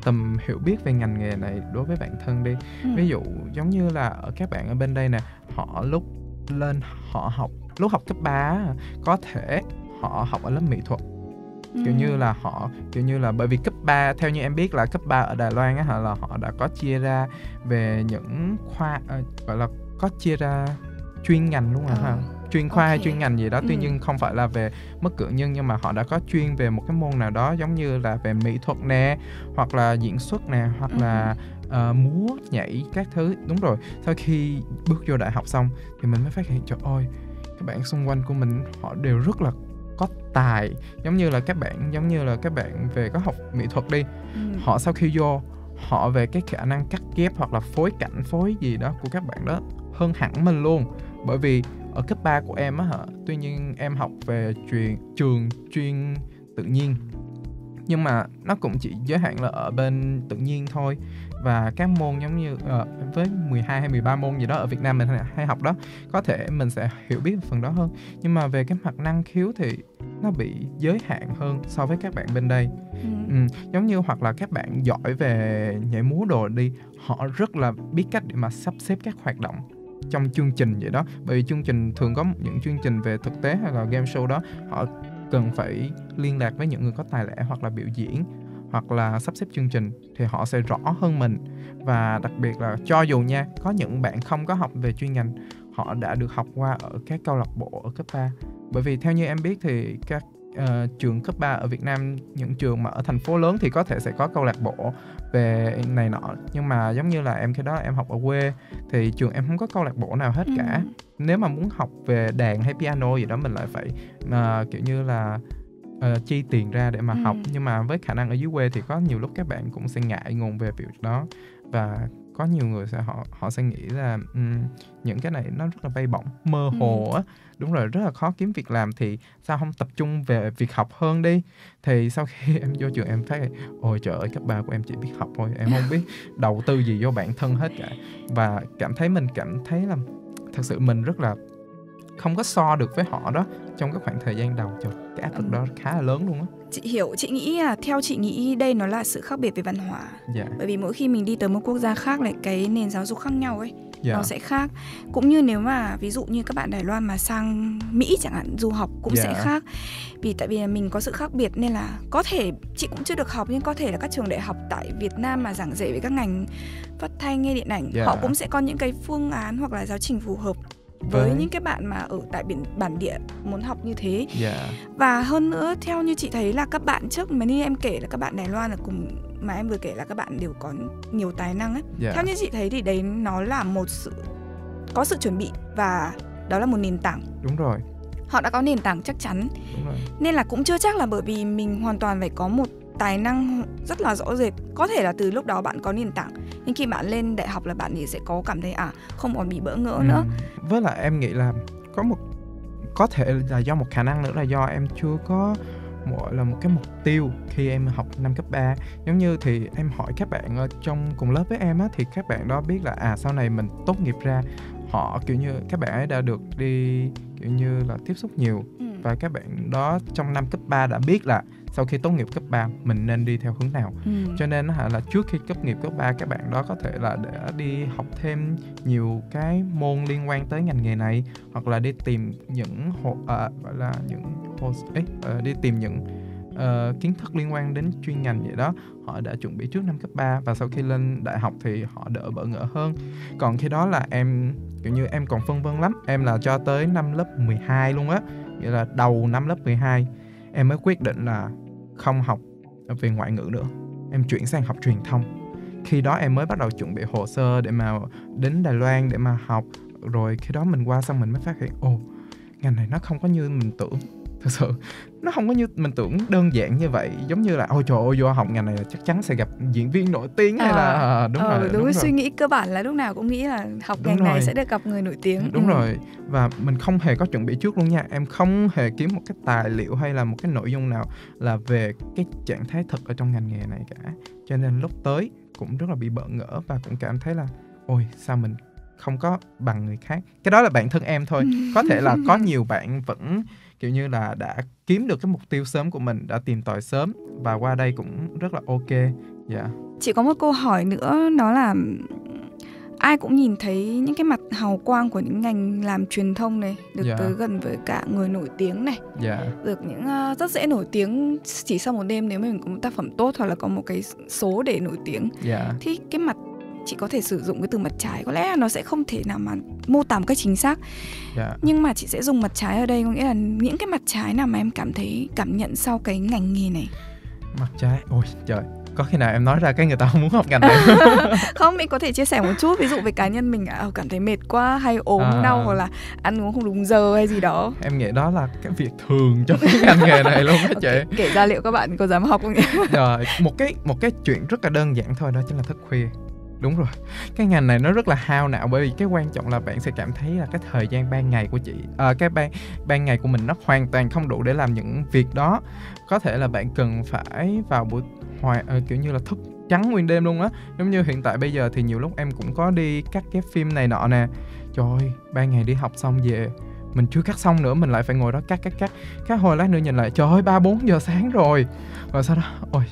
tầm hiểu biết về ngành nghề này đối với bản thân đi ừ. ví dụ giống như là ở các bạn ở bên đây nè họ lúc lên họ học lúc học cấp 3 có thể họ học ở lớp mỹ thuật kiểu như ừ. là họ kiểu như là bởi vì cấp 3 theo như em biết là cấp 3 ở Đài Loan á là họ đã có chia ra về những khoa uh, gọi là có chia ra chuyên ngành luôn à ha chuyên khoa okay. hay chuyên ngành gì đó tuy ừ. nhiên không phải là về mức cử nhân nhưng mà họ đã có chuyên về một cái môn nào đó giống như là về mỹ thuật nè hoặc là diễn xuất nè hoặc ừ. là uh, múa nhảy các thứ đúng rồi sau khi bước vô đại học xong thì mình mới phát hiện trời ơi các bạn xung quanh của mình họ đều rất là có tài giống như là các bạn giống như là các bạn về có học mỹ thuật đi ừ. họ sau khi vô họ về cái khả năng cắt ghép hoặc là phối cảnh phối gì đó của các bạn đó hơn hẳn mình luôn bởi vì ở cấp 3 của em á hả tuy nhiên em học về truyền trường chuyên tự nhiên. Nhưng mà nó cũng chỉ giới hạn là ở bên tự nhiên thôi. Và các môn giống như uh, với 12 hay 13 môn gì đó ở Việt Nam mình hay học đó có thể mình sẽ hiểu biết phần đó hơn. Nhưng mà về cái mặt năng khiếu thì nó bị giới hạn hơn so với các bạn bên đây. Ừ. Ừ, giống như hoặc là các bạn giỏi về nhảy múa đồ đi họ rất là biết cách để mà sắp xếp các hoạt động trong chương trình vậy đó. Bởi vì chương trình thường có những chương trình về thực tế hay là game show đó, họ cần phải liên lạc với những người có tài lẻ hoặc là biểu diễn, hoặc là sắp xếp chương trình thì họ sẽ rõ hơn mình. Và đặc biệt là cho dù nha, có những bạn không có học về chuyên ngành, họ đã được học qua ở các câu lạc bộ ở cấp 3 bởi vì theo như em biết thì các uh, trường cấp 3 ở Việt Nam những trường mà ở thành phố lớn thì có thể sẽ có câu lạc bộ về này nọ nhưng mà giống như là em khi đó em học ở quê thì trường em không có câu lạc bộ nào hết cả ừ. nếu mà muốn học về đàn hay piano gì đó mình lại phải uh, kiểu như là uh, chi tiền ra để mà ừ. học nhưng mà với khả năng ở dưới quê thì có nhiều lúc các bạn cũng sẽ ngại ngùng về việc đó và có nhiều người sẽ họ họ sẽ nghĩ là um, những cái này nó rất là bay bổng mơ ừ. hồ á đúng rồi rất là khó kiếm việc làm thì sao không tập trung về việc học hơn đi? Thì sau khi em vô trường em thấy ôi trời ơi cấp ba của em chỉ biết học thôi em không biết đầu tư gì vô bản thân hết cả. Và cảm thấy mình cảm thấy là thật sự mình rất là không có so được với họ đó trong cái khoảng thời gian đầu. Trời cái áp lực đó khá là lớn luôn á. Chị hiểu chị nghĩ là theo chị nghĩ đây nó là sự khác biệt về văn hóa. Yeah. Dạ. bởi vì mỗi khi mình đi tới một quốc gia khác lại cái nền giáo dục khác nhau ấy yeah. Dạ. nó sẽ khác cũng như nếu mà ví dụ như các bạn Đài Loan mà sang Mỹ chẳng hạn du học cũng yeah. sẽ dạ. khác vì tại vì mình có sự khác biệt nên là có thể chị cũng chưa được học nhưng có thể là các trường đại học tại Việt Nam mà giảng dạy về các ngành phát thanh nghe điện ảnh yeah. họ cũng sẽ có những cái phương án hoặc là giáo trình phù hợp với những cái bạn mà ở tại biển bản địa muốn học như thế yeah. Dạ. và hơn nữa theo như chị thấy là các bạn trước mà như em kể là các bạn Đài Loan là cùng mà em vừa kể là các bạn đều có nhiều tài năng ấy yeah. Dạ. theo như chị thấy thì đấy nó là một sự có sự chuẩn bị và đó là một nền tảng đúng rồi họ đã có nền tảng chắc chắn nên là cũng chưa chắc là bởi vì mình hoàn toàn phải có một tài năng rất là rõ rệt có thể là từ lúc đó bạn có nền tảng nhưng khi bạn lên đại học là bạn thì sẽ có cảm thấy à không còn bị bỡ ngỡ ừ. nữa với lại em nghĩ là có một có thể là do một khả năng nữa là do em chưa có một là một cái mục tiêu khi em học năm cấp 3 giống như thì em hỏi các bạn ở trong cùng lớp với em á thì các bạn đó biết là à sau này mình tốt nghiệp ra họ kiểu như các bạn ấy đã được đi kiểu như là tiếp xúc nhiều ừ. Và các bạn đó trong năm cấp 3 đã biết là sau khi tốt nghiệp cấp 3 mình nên đi theo hướng nào. Ừ. cho nên hả là trước khi tốt nghiệp cấp 3 các bạn đó có thể là để đi học thêm nhiều cái môn liên quan tới ngành nghề này hoặc là đi tìm những hồ à, gọi là những hồ ấy, à, đi tìm những uh, kiến thức liên quan đến chuyên ngành vậy đó. Họ đã chuẩn bị trước năm cấp 3 và sau khi lên đại học thì họ đỡ bỡ ngỡ hơn. Còn khi đó là em kiểu như em còn phân vân lắm. Em là cho tới năm lớp 12 luôn á nghĩa là đầu năm lớp 12 em mới quyết định là không học về ngoại ngữ nữa. Em chuyển sang học truyền thông. Khi đó em mới bắt đầu chuẩn bị hồ sơ để mà đến Đài Loan để mà học. Rồi khi đó mình qua xong mình mới phát hiện, ồ, ngành này nó không có như mình tưởng thực sự nó không có như mình tưởng đơn giản như vậy giống như là ôi trời ơi vô học ngành này là chắc chắn sẽ gặp diễn viên nổi tiếng hay à, là à, đúng ờ, rồi đúng, đúng rồi. suy nghĩ cơ bản là lúc nào cũng nghĩ là học đúng ngành rồi. này sẽ được gặp người nổi tiếng đúng ừ. rồi và mình không hề có chuẩn bị trước luôn nha em không hề kiếm một cái tài liệu hay là một cái nội dung nào là về cái trạng thái thực ở trong ngành nghề này cả cho nên lúc tới cũng rất là bị bỡ ngỡ và cũng cảm thấy là ôi sao mình không có bằng người khác cái đó là bản thân em thôi có thể là có nhiều bạn vẫn kiểu như là đã kiếm được cái mục tiêu sớm của mình đã tìm tòi sớm và qua đây cũng rất là ok dạ yeah. chị có một câu hỏi nữa nó là ai cũng nhìn thấy những cái mặt hào quang của những ngành làm truyền thông này được yeah. Dạ. tới gần với cả người nổi tiếng này yeah. Dạ. được những uh, rất dễ nổi tiếng chỉ sau một đêm nếu mình có một tác phẩm tốt hoặc là có một cái số để nổi tiếng yeah. Dạ. thì cái mặt chị có thể sử dụng cái từ mặt trái có lẽ là nó sẽ không thể nào mà mô tả một cách chính xác. Yeah. nhưng mà chị sẽ dùng mặt trái ở đây có nghĩa là những cái mặt trái nào mà em cảm thấy cảm nhận sau cái ngành nghề này? Mặt trái ôi trời có khi nào em nói ra cái người ta không muốn học ngành này? Không mình có thể chia sẻ một chút ví dụ về cá nhân mình à, cảm thấy mệt quá hay ốm à. đau hoặc là ăn uống không đúng giờ hay gì đó. Em nghĩ đó là cái việc thường trong cái ngành nghề này luôn á chị. kể ra liệu các bạn có dám học không nhỉ? Rồi một cái một cái chuyện rất là đơn giản thôi đó chính là thức khuya đúng rồi. Cái ngành này nó rất là hao não bởi vì cái quan trọng là bạn sẽ cảm thấy là cái thời gian ban ngày của chị à, cái ban ban ngày của mình nó hoàn toàn không đủ để làm những việc đó. Có thể là bạn cần phải vào buổi hoài à, ờ, kiểu như là thức trắng nguyên đêm luôn á. Giống như hiện tại bây giờ thì nhiều lúc em cũng có đi cắt ghép phim này nọ nè. Trời ơi ban ngày đi học xong về mình chưa cắt xong nữa mình lại phải ngồi đó cắt cắt cắt. Cắt hồi lát nữa nhìn lại trời ơi ba bốn giờ sáng rồi. Và sau đó ôi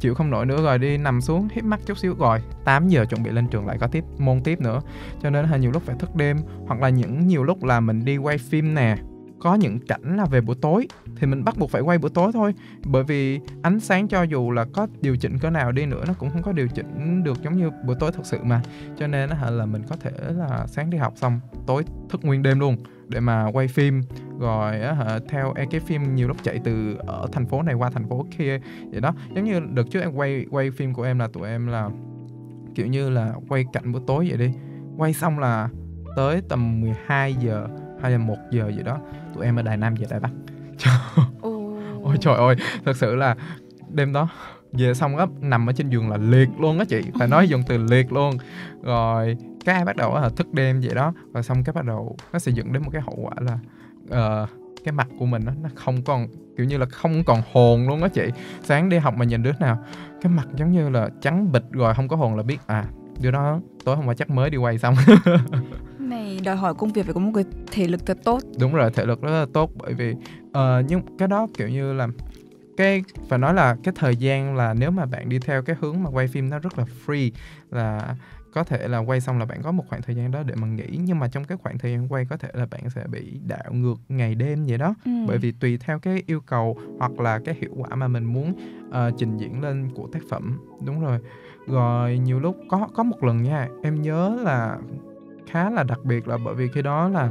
chịu không nổi nữa rồi, đi nằm xuống, hít mắt chút xíu rồi. 8 giờ chuẩn bị lên trường lại có tiếp môn tiếp nữa. Cho nên là nhiều lúc phải thức đêm, hoặc là những nhiều lúc là mình đi quay phim nè có những cảnh là về buổi tối, thì mình bắt buộc phải quay buổi tối thôi. Bởi vì ánh sáng cho dù là có điều chỉnh cỡ nào đi nữa, nó cũng không có điều chỉnh được giống như buổi tối thật sự mà. Cho nên là mình có thể là sáng đi học xong, tối thức nguyên đêm luôn để mà quay phim. Rồi hả, theo cái phim nhiều lúc chạy từ ở thành phố này qua thành phố kia, vậy đó. Giống như được trước em quay quay phim của em là tụi em là, kiểu như là, quay cảnh buổi tối vậy đi. Quay xong là tới tầm 12 giờ hay là một giờ gì đó tụi em ở Đài Nam về Đài Bắc. Ôi trời ơi thật sự là đêm đó về xong á nằm ở trên giường là liệt luôn á chị. Phải nói dùng từ liệt luôn. Rồi cái ai bắt đầu là thức đêm vậy đó. Và xong cái bắt đầu nó sẽ dẫn đến một cái hậu quả là uh, cái mặt của mình đó, nó không còn kiểu như là không còn hồn luôn á chị. Sáng đi học mà nhìn đứa nào cái mặt giống như là trắng bịch rồi không có hồn là biết à đứa đó tối hôm qua chắc mới đi quay xong đòi hỏi công việc phải có một cái thể lực thật tốt. Đúng rồi thể lực rất là tốt bởi vì uh, nhưng cái đó kiểu như là cái phải nói là cái thời gian là nếu mà bạn đi theo cái hướng mà quay phim nó rất là free là có thể là quay xong là bạn có một khoảng thời gian đó để mà nghỉ nhưng mà trong cái khoảng thời gian quay có thể là bạn sẽ bị đảo ngược ngày đêm vậy đó. Ừ. bởi vì tùy theo cái yêu cầu hoặc là cái hiệu quả mà mình muốn uh, trình diễn lên của tác phẩm. Đúng rồi. Rồi nhiều lúc có có một lần nha em nhớ là khá là đặc biệt là bởi vì khi đó là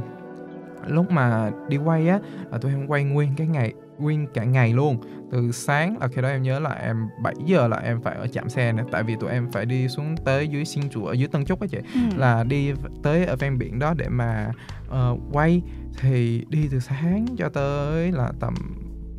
lúc mà đi quay á là tụi em quay nguyên cái ngày nguyên cả ngày luôn. Từ sáng là khi đó em nhớ là em 7 giờ là em phải ở trạm xe này tại vì tụi em phải đi xuống tới dưới xin chùa ở dưới Tân Trúc á chị. Ừ. là đi tới ở ven biển đó để mà uh, quay. Thì đi từ sáng cho tới là tầm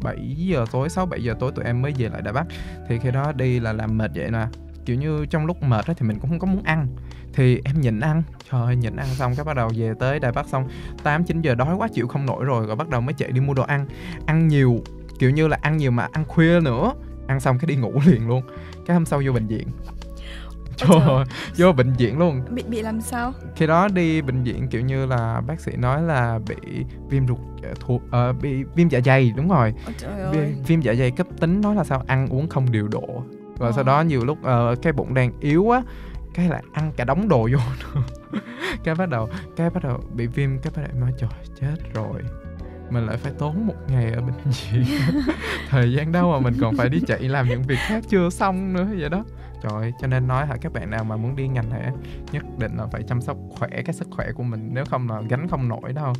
7 giờ tối 6 7 giờ tối tụi em mới về lại Đà Bắc. Thì khi đó đi là làm mệt vậy nè. Kiểu như trong lúc mệt đó thì mình cũng không có muốn ăn thì em nhịn ăn trời ơi nhịn ăn xong cái bắt đầu về tới đài bắc xong 8 9 giờ đói quá chịu không nổi rồi rồi bắt đầu mới chạy đi mua đồ ăn ăn nhiều kiểu như là ăn nhiều mà ăn khuya nữa ăn xong cái đi ngủ liền luôn cái hôm sau vô bệnh viện Trời ơi, vô bệnh viện luôn Bị bị làm sao? Khi đó đi bệnh viện kiểu như là bác sĩ nói là bị viêm ruột ờ, thuộc uh, bị viêm dạ dày đúng rồi. Ôi trời ơi. Viêm, viêm dạ dày cấp tính nói là sao ăn uống không điều độ. Rồi ờ. sau đó nhiều lúc uh, cái bụng đang yếu á cái là ăn cả đống đồ vô nữa cái bắt đầu cái bắt đầu bị viêm cái bắt đầu nói trời chết rồi. Mình lại phải tốn một ngày ở bệnh viện. Thời gian đâu mà mình còn phải đi chạy làm những việc khác chưa xong nữa vậy đó trời cho nên nói hả các bạn nào mà muốn đi ngành này nhất định là phải chăm sóc khỏe cái sức khỏe của mình nếu không là gánh không nổi đâu.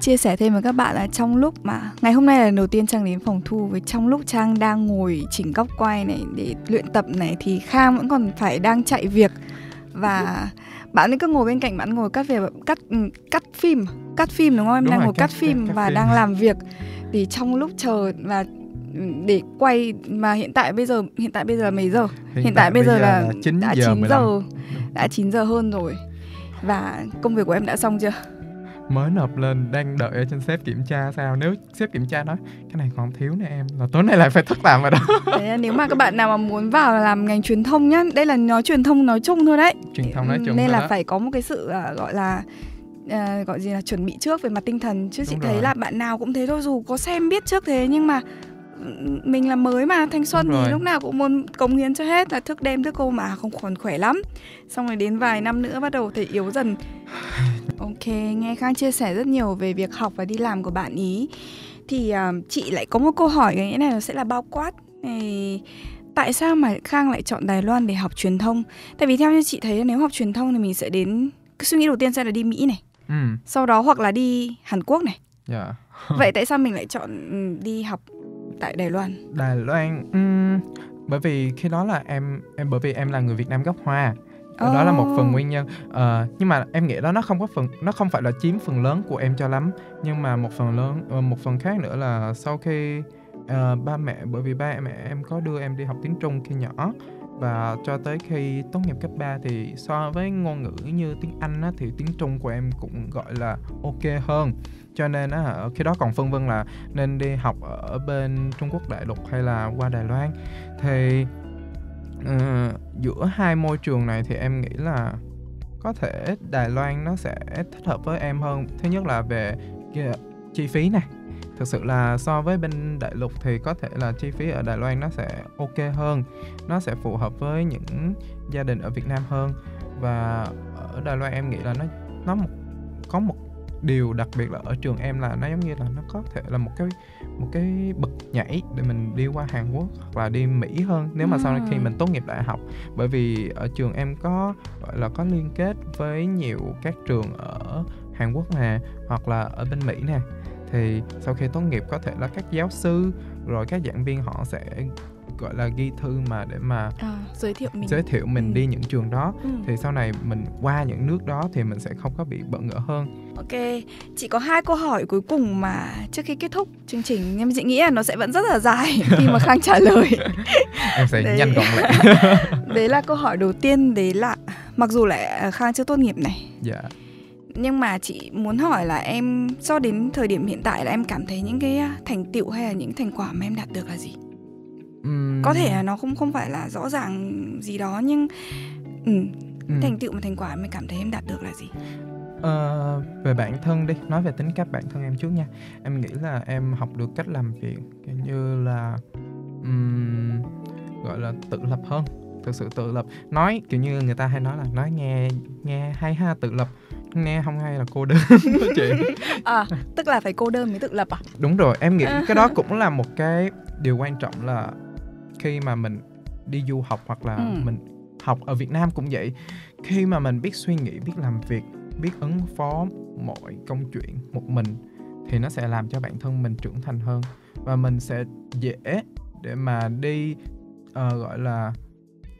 Chia sẻ thêm với các bạn là trong lúc mà ngày hôm nay là đầu tiên trang đến phòng thu với trong lúc trang đang ngồi chỉnh góc quay này để luyện tập này thì khang vẫn còn phải đang chạy việc. Và bạn ấy cứ ngồi bên cạnh bạn ngồi cắt việc cắt ừ, cắt phim cắt phim đúng không em? Đúng đang rồi, ngồi cắt, cắt phim cắt, cắt và phim. đang làm việc. Thì trong lúc chờ và để quay mà hiện tại bây giờ hiện tại bây giờ là mấy giờ? Hiện, hiện tại, bây giờ, là, là 9 đã giờ 9 giờ. đã 9 giờ hơn rồi. Và công việc của em đã xong chưa? Mới nộp lên đang đợi ở trên sếp kiểm tra sao. Nếu sếp kiểm tra nói cái này còn thiếu nè em. Là tối nay lại phải thức làm rồi đó. Đấy, nếu mà các bạn nào mà muốn vào làm ngành truyền thông nhá đây là nói truyền thông nói chung thôi đấy. Truyền thông nói chung nên là đó. phải có một cái sự uh, gọi là uh, gọi gì là chuẩn bị trước về mặt tinh thần. Chứ Đúng chị rồi. thấy là bạn nào cũng thế thôi dù có xem biết trước thế nhưng mà mình là mới mà thanh xuân thì lúc nào cũng muốn cống hiến cho hết là thức đêm thức cô mà không còn khỏe lắm. Xong rồi đến vài năm nữa bắt đầu thấy yếu dần. Ok nghe khang chia sẻ rất nhiều về việc học và đi làm của bạn ý. Thì uh, chị lại có một câu hỏi cái nghĩa này nó sẽ là bao quát. Này tại sao mà khang lại chọn đài loan để học truyền thông? Tại vì theo như chị thấy nếu học truyền thông thì mình sẽ đến cái suy nghĩ đầu tiên sẽ là đi mỹ này. Ừ. sau đó hoặc là đi hàn quốc này. Yeah. Dạ. vậy tại sao mình lại chọn ừ, đi học tại Đài Loan? Đài Loan, um, bởi vì khi đó là em em bởi vì em là người Việt Nam gốc Hoa. Oh. đó là một phần nguyên nhân uh, nhưng mà em nghĩ đó nó không có phần nó không phải là chiếm phần lớn của em cho lắm nhưng mà một phần lớn uh, một phần khác nữa là sau khi uh, ba mẹ bởi vì ba mẹ em có đưa em đi học tiếng Trung khi nhỏ và cho tới khi tốt nghiệp cấp 3 thì so với ngôn ngữ như tiếng Anh á, thì tiếng Trung của em cũng gọi là ok hơn cho nên á khi đó còn phân vân là nên đi học ở bên Trung Quốc đại lục hay là qua Đài Loan. Thì uh, giữa hai môi trường này thì em nghĩ là có thể Đài Loan nó sẽ thích hợp với em hơn. Thứ nhất là về chi phí này thực sự là so với bên đại lục thì có thể là chi phí ở Đài Loan nó sẽ ok hơn. Nó sẽ phù hợp với những gia đình ở Việt Nam hơn. Và ở Đài Loan em nghĩ là nó nó một có một điều đặc biệt là ở trường em là nó giống như là nó có thể là một cái một cái bậc nhảy để mình đi qua Hàn Quốc hoặc là đi Mỹ hơn nếu mà ừ. sau này khi mình tốt nghiệp đại học bởi vì ở trường em có gọi là có liên kết với nhiều các trường ở Hàn Quốc nè hoặc là ở bên Mỹ nè thì sau khi tốt nghiệp có thể là các giáo sư rồi các giảng viên họ sẽ gọi là ghi thư mà để mà à, giới thiệu mình. giới thiệu mình ừ. đi những trường đó. Ừ. thì sau này mình qua những nước đó thì mình sẽ không có bị bỡ ngỡ hơn. Ok chị có hai câu hỏi cuối cùng mà trước khi kết thúc chương trình nhưng chị nghĩ là nó sẽ vẫn rất là dài khi mà khang trả lời. Em sẽ đấy. nhanh gọn lại. Đấy là câu hỏi đầu tiên đấy là mặc dù lại khang chưa tốt nghiệp này. Dạ. Yeah nhưng mà chị muốn hỏi là em cho đến thời điểm hiện tại là em cảm thấy những cái thành tựu hay là những thành quả mà em đạt được là gì uhm. có thể là nó không không phải là rõ ràng gì đó nhưng ừ, uhm. thành tựu mà thành quả em cảm thấy em đạt được là gì? Uh, về bản thân đi nói về tính cách bản thân em trước nha. Em nghĩ là em học được cách làm việc kiểu như là um, gọi là tự lập hơn thực sự tự lập. Nói kiểu như người ta hay nói là nói nghe nghe hay ha tự lập. Nghe không hay là cô đơn chị? À tức là phải cô đơn mới tự lập à? Đúng rồi em nghĩ cái đó cũng là một cái điều quan trọng là khi mà mình đi du học hoặc là ừ. mình học ở Việt Nam cũng vậy. Khi mà mình biết suy nghĩ biết làm việc biết ứng phó mọi công chuyện một mình thì nó sẽ làm cho bản thân mình trưởng thành hơn và mình sẽ dễ để mà đi uh, gọi là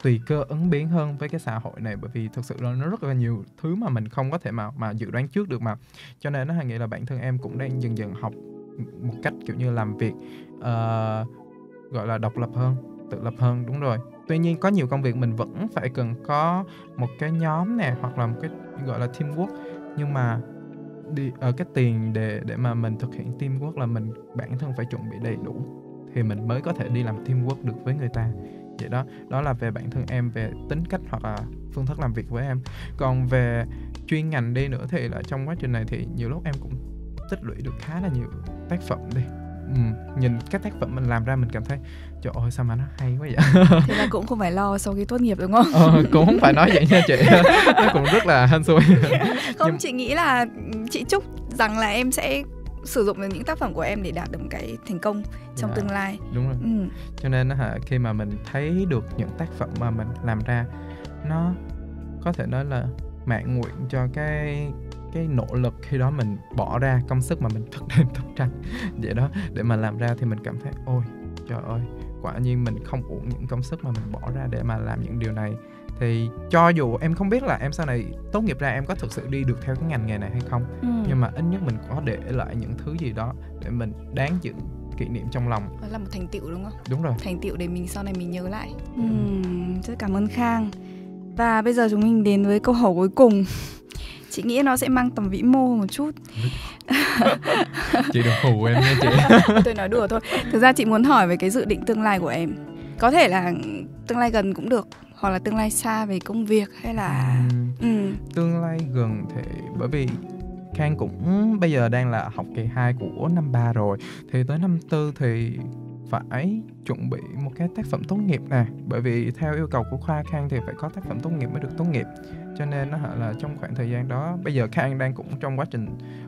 tùy cơ ứng biến hơn với cái xã hội này. Bởi vì thực sự là nó rất là nhiều thứ mà mình không có thể mà mà dự đoán trước được mà. Cho nên nó hay nghĩ là bản thân em cũng đang dần dần học một cách kiểu như làm việc uh, gọi là độc lập hơn tự lập hơn, đúng rồi. Tuy nhiên có nhiều công việc mình vẫn phải cần có một cái nhóm nè, hoặc là một cái, gọi là teamwork. Nhưng mà đi ở cái tiền để để mà mình thực hiện teamwork là mình, bản thân phải chuẩn bị đầy đủ thì mình mới có thể đi làm teamwork được với người ta. Vậy đó đó là về bản thân em, về tính cách hoặc là phương thức làm việc với em. Còn về chuyên ngành đi nữa thì là trong quá trình này thì nhiều lúc em cũng tích lũy được khá là nhiều tác phẩm đi ừ, nhìn các tác phẩm mình làm ra mình cảm thấy trời ơi sao mà nó hay quá vậy? Thế là cũng không phải lo sau khi tốt nghiệp đúng không? Ờ, cũng không phải nói vậy nha chị. Nó cũng rất là hên xui. Không Nhưng... chị nghĩ là chị chúc rằng là em sẽ sử dụng được những tác phẩm của em để đạt được một cái thành công trong dạ, tương lai. đúng rồi. Ừ. cho nên hả khi mà mình thấy được những tác phẩm mà mình làm ra nó có thể nói là mạng nguyện cho cái cái nỗ lực khi đó mình bỏ ra công sức mà mình thức đêm thức trắng vậy đó để mà làm ra thì mình cảm thấy ôi trời ơi quả nhiên mình không uổng những công sức mà mình bỏ ra để mà làm những điều này. Thì cho dù em không biết là em sau này tốt nghiệp ra em có thực sự đi được theo cái ngành nghề này hay không ừ. nhưng mà ít nhất mình có để lại những thứ gì đó để mình đáng giữ kỷ niệm trong lòng. Đó là một thành tựu đúng không? Đúng rồi. Thành tựu để mình sau này mình nhớ lại. Ừ. rất cảm ơn khang. Và bây giờ chúng mình đến với câu hỏi cuối cùng chị nghĩ nó sẽ mang tầm vĩ mô một chút. Chị đừng hù em nha chị. Tôi nói đùa thôi. Thực ra chị muốn hỏi về cái dự định tương lai của em. Có thể là tương lai gần cũng được hoặc là tương lai xa về công việc hay là ừ. Ừ. tương lai gần thì bởi vì Khang cũng bây giờ đang là học kỳ 2 của năm 3 rồi. Thì tới năm tư thì phải chuẩn bị một cái tác phẩm tốt nghiệp nè bởi vì theo yêu cầu của khoa khang thì phải có tác phẩm tốt nghiệp mới được tốt nghiệp cho nên nó là trong khoảng thời gian đó bây giờ khang đang cũng trong quá trình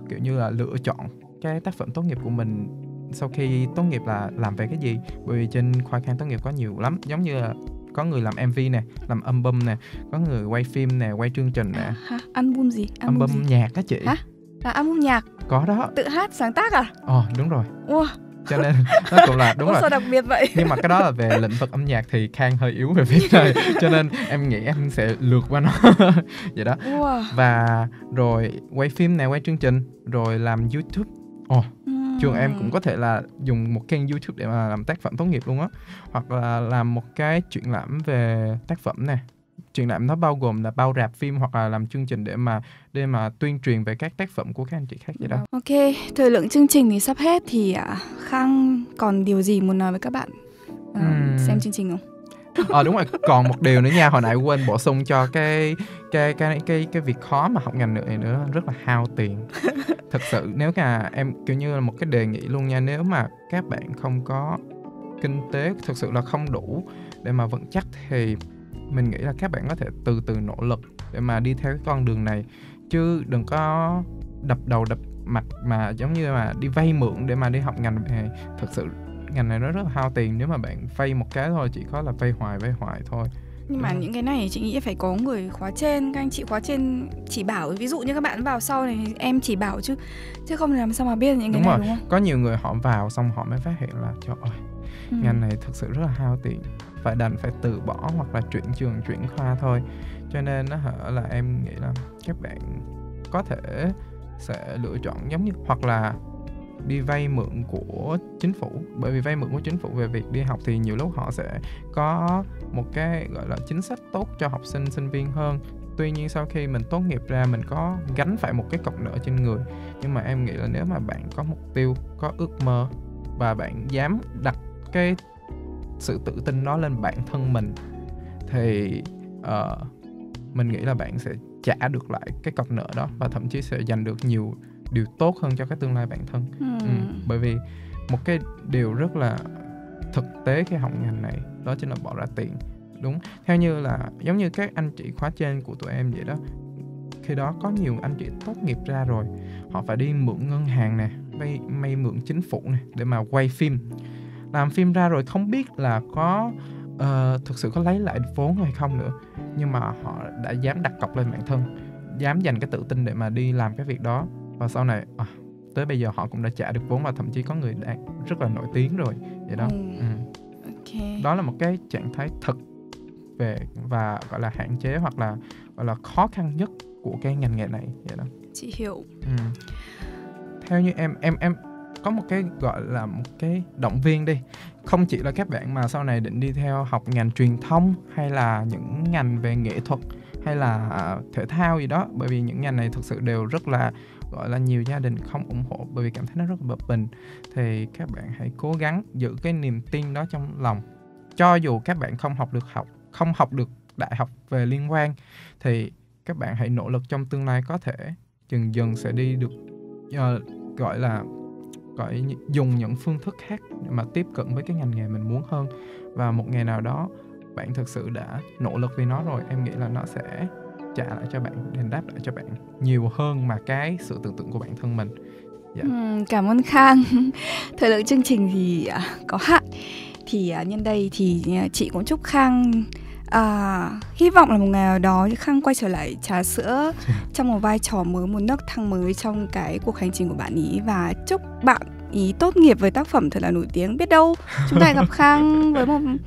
kiểu như là lựa chọn cái tác phẩm tốt nghiệp của mình sau khi tốt nghiệp là làm về cái gì bởi vì trên khoa khang tốt nghiệp có nhiều lắm giống như là có người làm MV nè, làm album nè, có người quay phim nè, quay chương trình nè. À, hả? Album gì? Album, album gì? nhạc á chị. Hả? Là album nhạc? Có đó. Tự hát sáng tác à? Ồ, đúng rồi. Wow cho nên nó cũng là đúng rồi. sao đặc biệt vậy? Nhưng mà cái đó là về lĩnh vực âm nhạc thì khang hơi yếu về phía này. Cho nên em nghĩ em sẽ lượt qua nó. Vậy đó. Wow. và rồi quay phim này quay chương trình rồi làm youtube. Ồ oh, trường em cũng có thể là dùng một kênh youtube để mà làm tác phẩm tốt nghiệp luôn á. Hoặc là làm một cái triển lãm về tác phẩm nè triển lãm nó bao gồm là bao rạp phim hoặc là làm chương trình để mà để mà tuyên truyền về các tác phẩm của các anh chị khác vậy đó. Ok, thời lượng chương trình thì sắp hết thì à, Khang còn điều gì muốn nói với các bạn uh, uhm. xem chương trình không? ờ à, đúng rồi còn một điều nữa nha hồi nãy quên bổ sung cho cái cái cái cái cái việc khó mà học ngành này nữa rất là hao tiền thật sự nếu cả em kiểu như là một cái đề nghị luôn nha nếu mà các bạn không có kinh tế thực sự là không đủ để mà vững chắc thì mình nghĩ là các bạn có thể từ từ nỗ lực để mà đi theo cái con đường này. Chứ đừng có đập đầu đập mặt mà giống như mà đi vay mượn để mà đi học ngành này. Thực sự ngành này nó rất là hao tiền. Nếu mà bạn vay một cái thôi chỉ có là vay hoài vay hoài thôi. Nhưng mà những cái này chị nghĩ phải có người khóa trên. Các anh chị khóa trên chỉ bảo ví dụ như các bạn vào sau này em chỉ bảo chứ. Chứ không làm sao mà biết những cái đúng này rồi. đúng không? Có nhiều người họ vào xong họ mới phát hiện là trời ơi ừ. ngành này thực sự rất là hao tiền phải đành phải từ bỏ hoặc là chuyển trường, chuyển khoa thôi. Cho nên nó là em nghĩ là các bạn có thể sẽ lựa chọn giống như, hoặc là đi vay mượn của chính phủ. Bởi vì vay mượn của chính phủ về việc đi học thì nhiều lúc họ sẽ có một cái, gọi là, chính sách tốt cho học sinh sinh viên hơn. Tuy nhiên sau khi mình tốt nghiệp ra, mình có gánh phải một cái cọc nợ trên người. Nhưng mà em nghĩ là nếu mà bạn có mục tiêu, có ước mơ và bạn dám đặt cái sự tự tin đó lên bản thân mình thì uh, mình nghĩ là bạn sẽ trả được lại cái cọc nợ đó và thậm chí sẽ giành được nhiều điều tốt hơn cho cái tương lai bản thân. Ừ. Ừ, bởi vì một cái điều rất là thực tế khi học ngành này đó chính là bỏ ra tiền đúng? Theo như là giống như các anh chị khóa trên của tụi em vậy đó khi đó có nhiều anh chị tốt nghiệp ra rồi họ phải đi mượn ngân hàng nè vay may mượn chính phủ nè để mà quay phim làm phim ra rồi không biết là có uh, thực sự có lấy lại vốn hay không nữa nhưng mà họ đã dám đặt cọc lên bản thân dám dành cái tự tin để mà đi làm cái việc đó và sau này à, tới bây giờ họ cũng đã trả được vốn và thậm chí có người đang rất là nổi tiếng rồi vậy đó ừ. Ừ. Okay. đó là một cái trạng thái thực về và gọi là hạn chế hoặc là gọi là khó khăn nhất của cái ngành nghề này vậy đó chị hiểu ừ. theo như em em em có một cái gọi là một cái động viên đi. Không chỉ là các bạn mà sau này định đi theo học ngành truyền thông hay là những ngành về nghệ thuật hay là à, thể thao gì đó. Bởi vì những ngành này thực sự đều rất là gọi là nhiều gia đình không ủng hộ bởi vì cảm thấy nó rất là bập bình thì các bạn hãy cố gắng giữ cái niềm tin đó trong lòng. Cho dù các bạn không học được học không học được đại học về liên quan thì các bạn hãy nỗ lực trong tương lai có thể dần dần sẽ đi được uh, gọi là gọi dùng những phương thức khác để mà tiếp cận với cái ngành nghề mình muốn hơn. Và một ngày nào đó, bạn thực sự đã nỗ lực vì nó rồi, em nghĩ là nó sẽ trả lại cho bạn, đền đáp lại cho bạn nhiều hơn mà cái sự tưởng tượng của bản thân mình. Yeah. Cảm ơn khang. Thời lượng chương trình thì à, có hạn. Thì à, nhân đây thì à, chị cũng chúc khang à, hy vọng là một ngày nào đó khang quay trở lại trà sữa trong một vai trò mới một nấc thang mới trong cái cuộc hành trình của bạn ý. Và chúc bạn ý tốt nghiệp với tác phẩm thật là nổi tiếng. Biết đâu chúng ta gặp khang với một uh,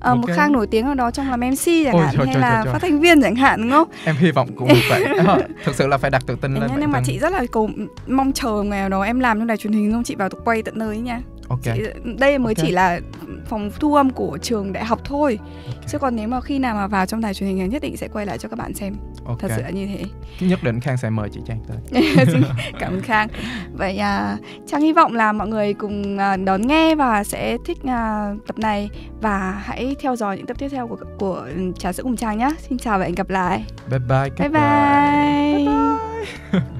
okay. một khang nổi tiếng nào đó trong làm mc chẳng Ôi, hạn trời, hay trời, là trời, phát thanh viên chẳng hạn đúng không? Em hy vọng cũng vậy. Thực sự là phải đặt tự tin lên nhưng mà chị rất là cầu mong chờ ngày nào đó em làm trong đài truyền hình không? Chị vào quay tận nơi nha okay. chị, đây mới okay. chỉ là phòng thu âm của trường đại học thôi okay. chứ còn nếu mà khi nào mà vào trong đài truyền hình nhất định sẽ quay lại cho các bạn xem okay. thật sự là như thế nhất định khang sẽ mời chị trang tới cảm ơn khang vậy à, trang hy vọng là mọi người cùng à, đón nghe và sẽ thích à, tập này và hãy theo dõi những tập tiếp theo của của trà sữa cùng trang nhé xin chào và hẹn gặp lại bye bye bye bye, bye, bye.